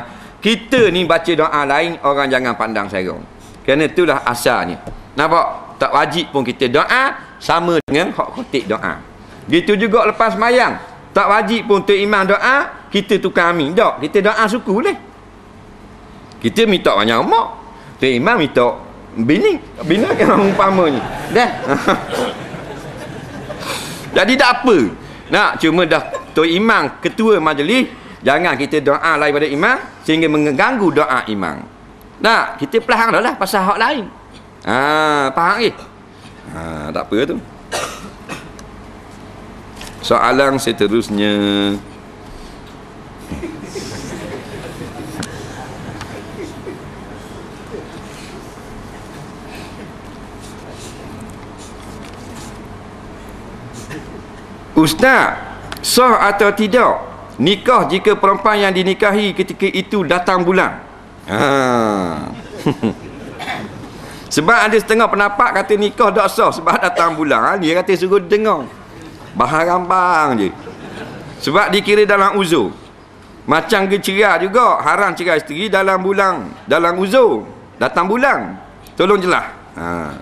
Speaker 1: kita ni baca doa lain orang jangan pandang serong kerana itulah asalnya nampak tak wajib pun kita doa sama dengan hak khotik doa gitu juga lepas mayang tak wajib pun tu imam doa kita tukar amin tak kita doa suku boleh kita minta banyak mak tu imam minta bini bina kan umpamanya dah jadi tak apa nak cuma dah tu imam ketua majlis Jangan kita doa lain pada imam sehingga mengganggu doa imam. Nah, kita pelahang dah lah pasal hak lain. Ha, faham ke? Ha, tak apa tu. Soalan seterusnya. Ustaz, sah atau tidak nikah jika perempuan yang dinikahi ketika itu datang bulan? Ha. sebab ada setengah pendapat kata nikah tak sah sebab datang bulan. Ha, dia kata suruh dengar. Bahar rambang je. Sebab dikira dalam uzur. Macam ke cerai juga. Haram cerai isteri dalam bulan. Dalam uzur. Datang bulan. Tolong jelas. Ha.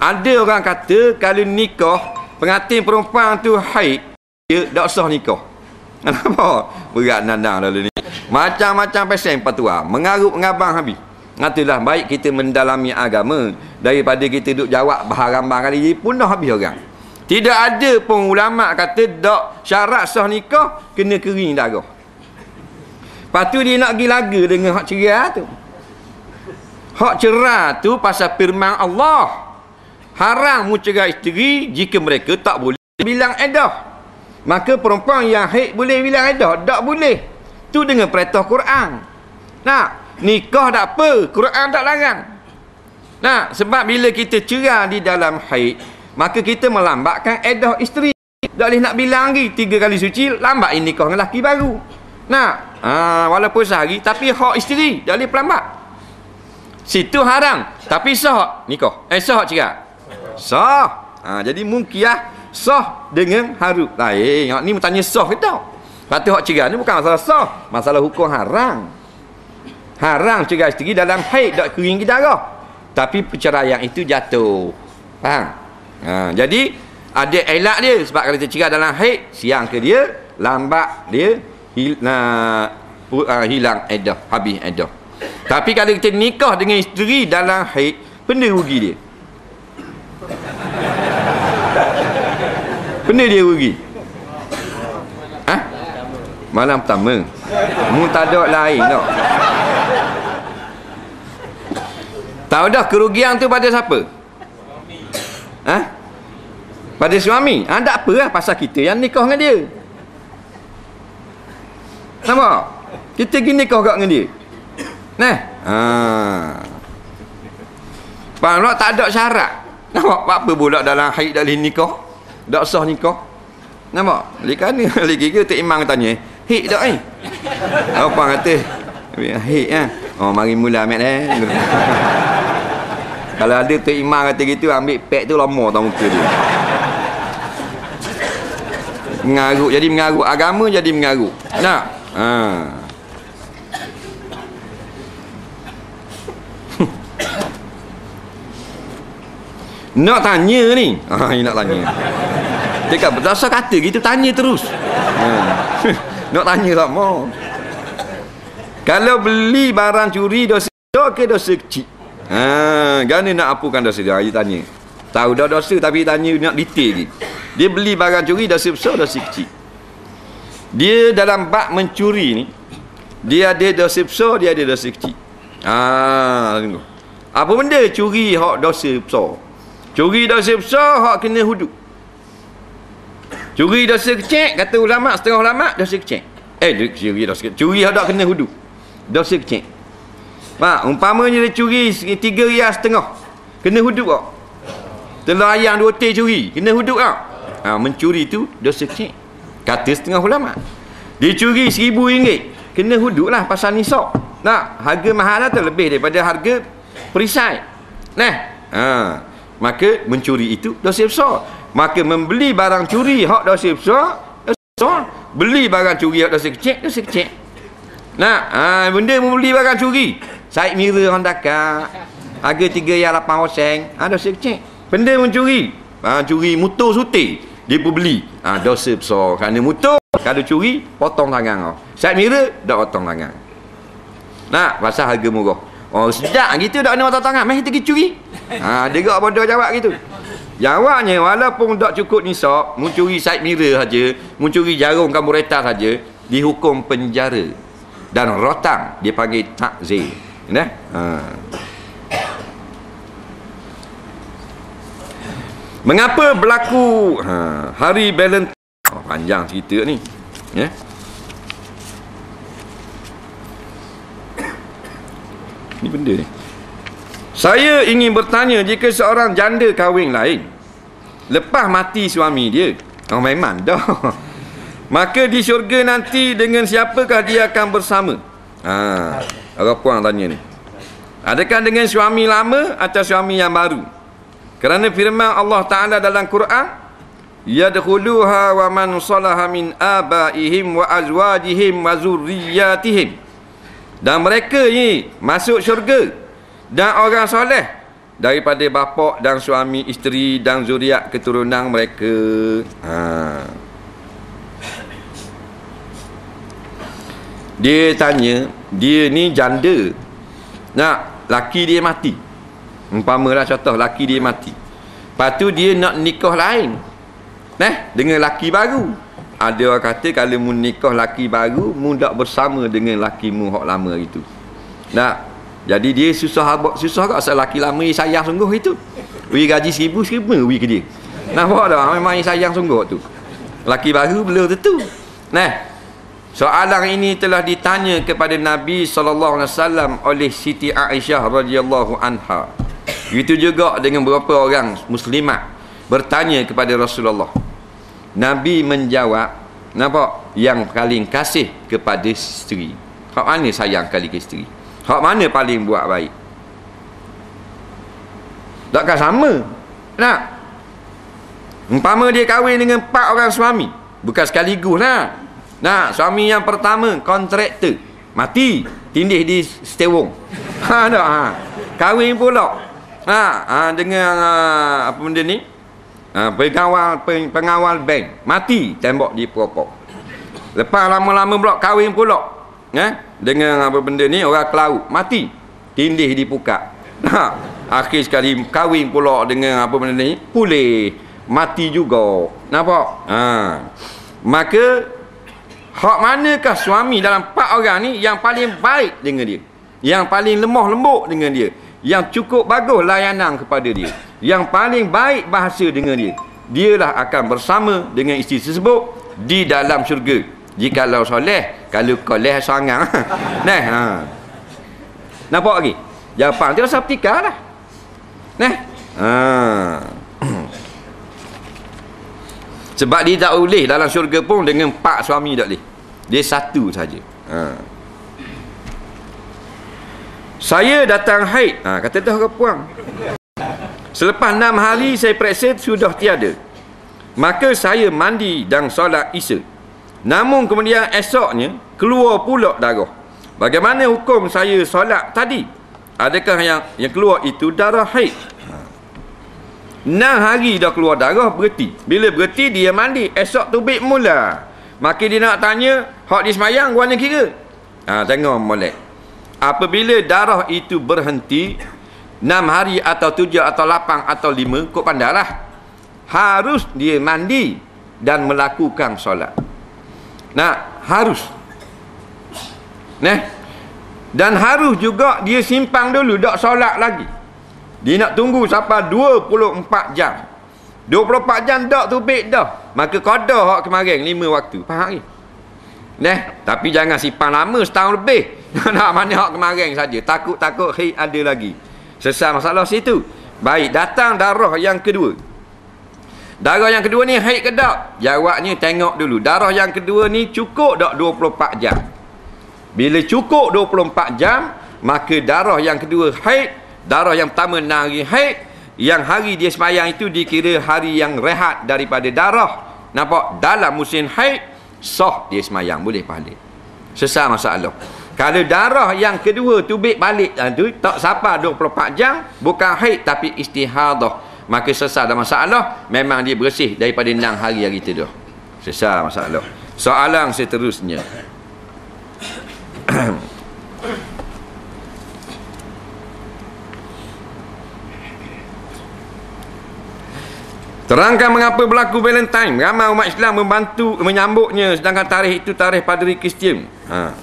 Speaker 1: Ada orang kata kalau nikah pengantin perempuan tu haid dia tak sah nikah. Kenapa? Berat nandang lalu ni. Macam-macam pesen patua. Mengarut ngabang habis. Ngatulah baik kita mendalami agama daripada kita duduk jawab baharambang kali pun dah habis orang. Tidak ada pun ulama kata tak syarat sah nikah kena kering darah. Lepas tu dia nak pergi laga dengan hak cerai tu. Hak cerai tu pasal firman Allah. Haram mu cerai isteri jika mereka tak boleh bilang edah. Maka perempuan yang haid boleh bilang edah. Tak boleh. Tu dengan perintah Quran. Nah, nikah tak apa, Quran tak larang. Nah, sebab bila kita cerai di dalam haid, maka kita melambatkan edah isteri. Tak boleh nak bilang lagi tiga kali suci, lambat ini dengan lelaki baru. Nah, ha, walaupun sehari, tapi hak isteri, tak boleh pelambat. Situ haram, tapi sah nikah. Eh, sah cerai. Sah. Ha, jadi mungkin sah dengan harus. Lain, ni bertanya sah ke tak? Tu hak cerai ni bukan masalah sah. Masalah hukum haram. Haram cerai isteri dalam haid tak kering ke darah. Tapi perceraian itu jatuh. Faham? Ha, jadi, ada elak dia. Sebab kalau kita cerai dalam haid, siang ke dia, lambat dia, hil, uh, uh, hilang edah. Habis edah. Tapi kalau kita nikah dengan isteri dalam haid, benda rugi dia. Benda dia rugi. Malam pertama Mu tak ada lain tau Tahu dah kerugian tu pada siapa? Ha? Pada suami? Ha, tak apa lah pasal kita yang nikah dengan dia Nampak? Kita pergi nikah kat dengan dia Nah, ha. Pak tak ada syarat Nampak? Apa pula dalam haid dalam nikah? Tak sah nikah Nampak? Oleh kerana Lagi ke Tok Imam tanya Hik tak eh? Apa kata? Hik kan? Oh, mari mula amat eh. Kalau ada tu imam kata gitu, ambil pek tu lama tau muka dia. Mengarut, jadi mengarut. Agama jadi mengarut. Nak? Ha. nak tanya ni. Ha, nak tanya. Dia kata, berdasar kata gitu, tanya terus. Ha. Nak tanya sama. Kalau beli barang curi dosa ke dosa kecil? Ha, gana nak apukan dosa dia? Dia tanya. Tahu dah dosa tapi tanya nak detail ni. Dia beli barang curi dosa besar dosa kecil. Dia dalam bak mencuri ni dia ada dosa besar, dia ada dosa kecil. Ha, tengok. Apa benda curi hak dosa besar? Curi dosa besar hak kena hudud. Curi dosa kecil, kata ulama, setengah ulama, dosa kecil. Eh, curi dosa kecil. Curi hendak kena hudu. Dosa kecil. Pak, umpamanya dia curi tiga rias setengah. Kena hudu kok. Telur ayam dua teh curi. Kena hudu kok. Ha, mencuri tu dosa kecil. Kata setengah ulama. Dia curi seribu ringgit. Kena hudu lah pasal nisok. Nah, harga mahal lah tu lebih daripada harga perisai. Nah, ha, maka mencuri itu dosa besar maka membeli barang curi hak dosa besar dosa beli barang curi hak dosa kecil dosa kecil nak ha, benda membeli barang curi Said Mira orang dakar. Harga 3 yang 8 sen ha, dosa kecil. Benda mencuri. Ha, curi motor suti. Dia pun beli. Ha, dosa besar. Kerana motor kalau curi potong tangan kau. Said Mira dah potong tangan. Nak pasal harga murah. Oh sejak gitu dah kena potong tangan. Mari kita pergi curi. Ha, Dia gak bodoh jawab gitu. Jawabnya walaupun tak cukup nisab, mencuri side mirror saja, mencuri jarum kamu retas saja, dihukum penjara dan rotang. Dia panggil takzir nah ha. mengapa berlaku ha, hari Valentine oh, panjang cerita ni ya yeah. ni benda ni saya ingin bertanya jika seorang janda kahwin lain lepas mati suami dia oh memang dah Maka di syurga nanti dengan siapakah dia akan bersama? Ha, orang puan tanya ni. Adakah dengan suami lama atau suami yang baru? Kerana firman Allah Taala dalam Quran, yadkhuluha wa man salaha min abaihim wa azwajihim wa zurriyyatihim. Dan mereka ni masuk syurga dan orang soleh daripada bapa dan suami isteri dan zuriat keturunan mereka. Ha. Dia tanya Dia ni janda. Nak Laki dia mati. Umpamalah contoh Laki dia mati. Lepas tu dia nak nikah lain. Eh Dengan laki baru. Ada orang kata Kalau mu nikah laki baru Mu tak bersama dengan laki mu Hak lama itu Nak Jadi dia susah Susah tak Asal laki lama Yang sayang sungguh itu. Wih gaji seribu Seribu Wih ke dia. Nampak tak? Memang yang sayang sungguh tu. Laki baru belum tentu. Nah Soalan ini telah ditanya kepada Nabi sallallahu alaihi wasallam oleh Siti Aisyah radhiyallahu anha. Itu juga dengan beberapa orang muslimat bertanya kepada Rasulullah. Nabi menjawab, nampak yang paling kasih kepada isteri. Hak mana sayang kali ke isteri? Hak mana paling buat baik? Takkan sama? Nak? Umpama dia kahwin dengan empat orang suami. Bukan sekaligus lah. Nah, suami yang pertama kontraktor mati tindih di stewong. Ha dah ha. Kahwin pula. Ha, ha dengan uh, apa benda ni? Ha, pengawal peng, pengawal bank mati tembok di propok. Lepas lama-lama pula kahwin pula. Ya, dengan apa benda ni orang kelau mati tindih di pukat. Ha, akhir sekali kahwin pula dengan apa benda ni? Pulih mati juga. Nampak? Ha. Maka Hak manakah suami dalam empat orang ni yang paling baik dengan dia? Yang paling lemah lembut dengan dia? Yang cukup bagus layanan kepada dia? Yang paling baik bahasa dengan dia? Dialah akan bersama dengan isteri tersebut di dalam syurga. Jikalau soleh, kalau koleh sangang. nah, ha. Nampak lagi? Jawapan tu rasa petika lah. Nah. Ha. Sebab dia tak boleh dalam syurga pun dengan pak suami tak boleh. Dia satu saja. Ha. Saya datang haid. Ha, kata dah orang puang. Selepas enam hari saya periksa sudah tiada. Maka saya mandi dan solat isya. Namun kemudian esoknya keluar pula darah. Bagaimana hukum saya solat tadi? Adakah yang yang keluar itu darah haid? Enam hari dah keluar darah berhenti. Bila berhenti dia mandi. Esok tubik mula. Maka dia nak tanya. Hak di semayang gua kira. Ha, tengok molek. Apabila darah itu berhenti. Enam hari atau tujuh atau lapan atau lima. Kau pandailah. Harus dia mandi. Dan melakukan solat. Nah, harus. Nah. Dan harus juga dia simpang dulu. Tak solat lagi. Dia nak tunggu sampai 24 jam. 24 jam tak tu baik dah. Maka qada hak kemarin 5 waktu. Faham ni? Neh, tapi jangan simpan lama setahun lebih. nak mana hak kemarin saja. Takut-takut hai ada lagi. Sesat masalah situ. Baik, datang darah yang kedua. Darah yang kedua ni haid ke tak? Jawabnya tengok dulu. Darah yang kedua ni cukup tak 24 jam? Bila cukup 24 jam, maka darah yang kedua haid darah yang pertama enam hari haid yang hari dia semayang itu dikira hari yang rehat daripada darah. Nampak? Dalam musim haid sah dia semayang boleh pahala sesat masalah. Kalau darah yang kedua tubik balik tu tak sampai 24 jam bukan haid tapi istihadah. Maka sesat ada masalah memang dia bersih daripada enam hari hari itu dah. Sesat masalah. Soalan seterusnya Terangkan mengapa berlaku Valentine. Ramai umat Islam membantu menyambutnya sedangkan tarikh itu tarikh Padri Kristian. Ha.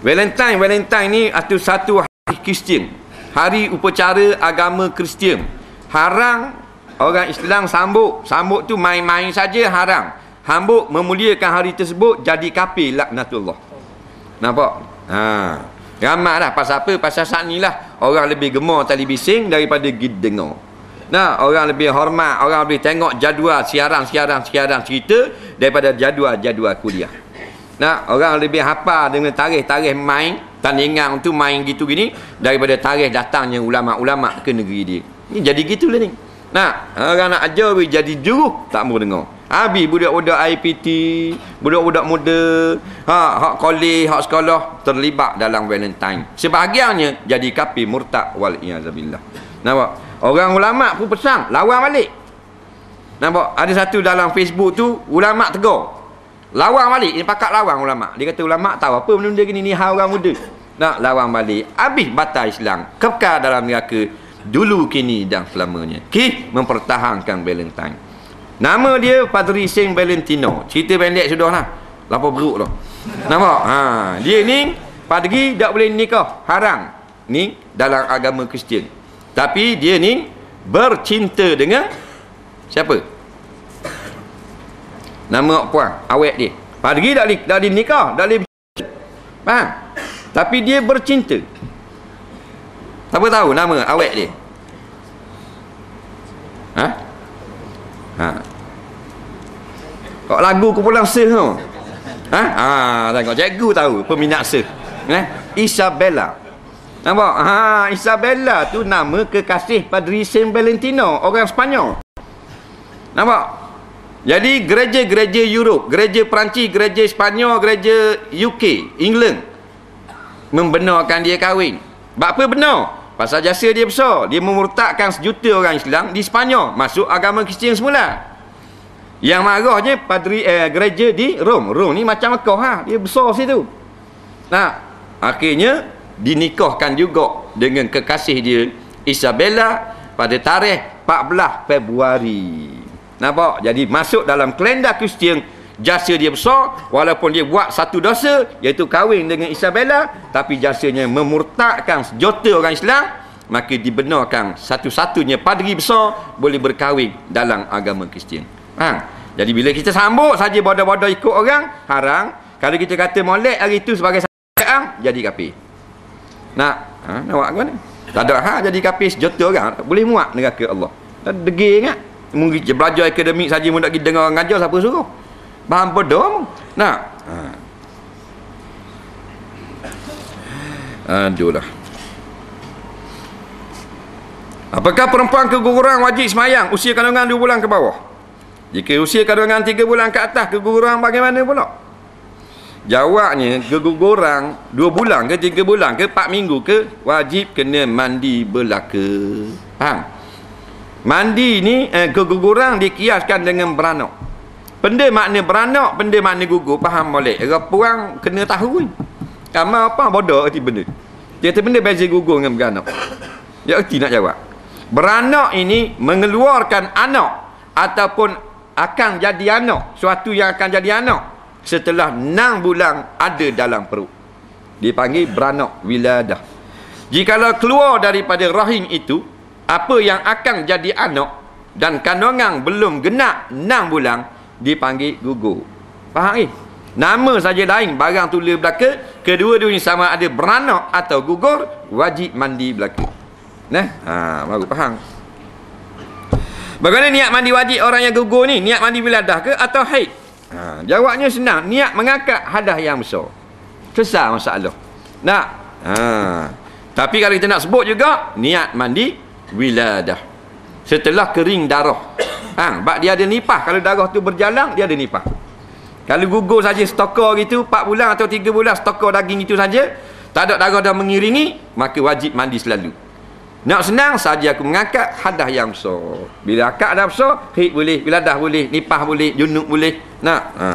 Speaker 1: Valentine, Valentine ni itu satu hari Kristian. Hari upacara agama Kristian. Haram orang Islam sambut. Sambut tu main-main saja haram. Hambuk memuliakan hari tersebut jadi kafir laknatullah. Nampak? Ha. Ramai lah. Pasal apa? Pasal saat ni lah. Orang lebih gemar tali bising daripada gid dengar. Nah, orang lebih hormat, orang lebih tengok jadual siaran-siaran siaran cerita daripada jadual-jadual kuliah. Nah, orang lebih hafal dengan tarikh-tarikh main tandingan tu main gitu gini daripada tarikh datangnya ulama-ulama ke negeri dia. Ni jadi gitulah ni. Nah, orang nak ajar jadi juru tak mau dengar. Habis budak-budak IPT, budak-budak muda, ha, hak kolej, hak sekolah terlibat dalam Valentine. Sebahagiannya jadi kapi murtad wal iazabillah. Nampak? Orang ulama pun pesan lawan balik. Nampak? Ada satu dalam Facebook tu ulama tegur. Lawan balik, ini pakat lawan ulama. Dia kata ulama tahu apa benda gini ni hal orang muda. Nak lawan balik. Habis batal Islam. Kekal dalam neraka dulu kini dan selamanya. Ki mempertahankan Valentine. Nama dia Padri Saint Valentino. Cerita pendek sudah lah. Lapa beruk tu. Nampak? Ha, dia ni Padri tak boleh nikah. Haram. Ni dalam agama Kristian. Tapi dia ni bercinta dengan siapa? Nama puan, awet dia. Pagi dah dah nikah, dah boleh Faham? Tapi dia bercinta. Siapa tahu nama awet dia? Ha? Ha. Kok lagu ku pulang seh tu? Ha? Ha, tengok cikgu tahu peminat seh. Eh? Isabella. Nampak? Ha, Isabella tu nama kekasih Padri Saint Valentino, orang Spanyol. Nampak? Jadi gereja-gereja Europe, gereja Perancis, gereja Spanyol, gereja UK, England membenarkan dia kahwin. Sebab apa benar? Pasal jasa dia besar. Dia memurtadkan sejuta orang Islam di Spanyol masuk agama Kristian semula. Yang marahnya padri eh, gereja di Rom. Rom ni macam Mekah ha. Dia besar situ. Nah, akhirnya dinikahkan juga dengan kekasih dia Isabella pada tarikh 14 Februari. Nampak? Jadi masuk dalam kalender Kristian jasa dia besar walaupun dia buat satu dosa iaitu kahwin dengan Isabella tapi jasanya memurtadkan sejuta orang Islam maka dibenarkan satu-satunya padri besar boleh berkahwin dalam agama Kristian. Ha? Jadi bila kita sambut saja bodoh-bodoh ikut orang haram kalau kita kata molek hari itu sebagai sahaja jadi kafir. Nak ha, nak buat apa ni? Tak ada ha jadi kafir sejuta orang boleh muat neraka Allah. Tak degil ingat. Mungkin belajar akademik saja mun nak dengar orang ngajar siapa suruh. Faham bodoh. Nak. Ha. Aduh lah. Apakah perempuan keguguran wajib semayang usia kandungan 2 bulan ke bawah? Jika usia kandungan 3 bulan ke atas keguguran bagaimana pula? Jawabnya keguguran dua bulan ke tiga bulan ke empat minggu ke wajib kena mandi belaka. Faham? Mandi ni eh, keguguran dikiaskan dengan beranak. Benda makna beranak, benda makna gugur. Faham boleh? Puang kena tahu. Kamu apa bodoh erti benda. Dia kata benda beza gugur dengan beranak. Dia erti nak jawab. Beranak ini mengeluarkan anak ataupun akan jadi anak. Suatu yang akan jadi anak setelah 6 bulan ada dalam perut. Dipanggil beranak wiladah. Jikalau keluar daripada rahim itu apa yang akan jadi anak dan kandungan belum genap 6 bulan dipanggil gugur. Faham ni nama saja lain barang tulis belaka kedua-duanya sama ada beranak atau gugur wajib mandi belaka. Nah ha baru faham. Bagaimana niat mandi wajib orang yang gugur ni? Niat mandi wiladah ke atau haid? Ha, jawabnya senang. Niat mengangkat hadah yang besar. Selesai masalah. Nak? Ha. Tapi kalau kita nak sebut juga, niat mandi wiladah. Setelah kering darah. Ha, sebab dia ada nipah. Kalau darah tu berjalan, dia ada nipah. Kalau gugur saja stokor gitu, 4 bulan atau 3 bulan stokor daging itu saja, tak ada darah dah mengiringi, maka wajib mandi selalu. Nak senang saja aku mengangkat hadah yang besar. Bila akak dah besar, hit boleh, bila dah boleh, nipah boleh, junuk boleh. Nak. Ha.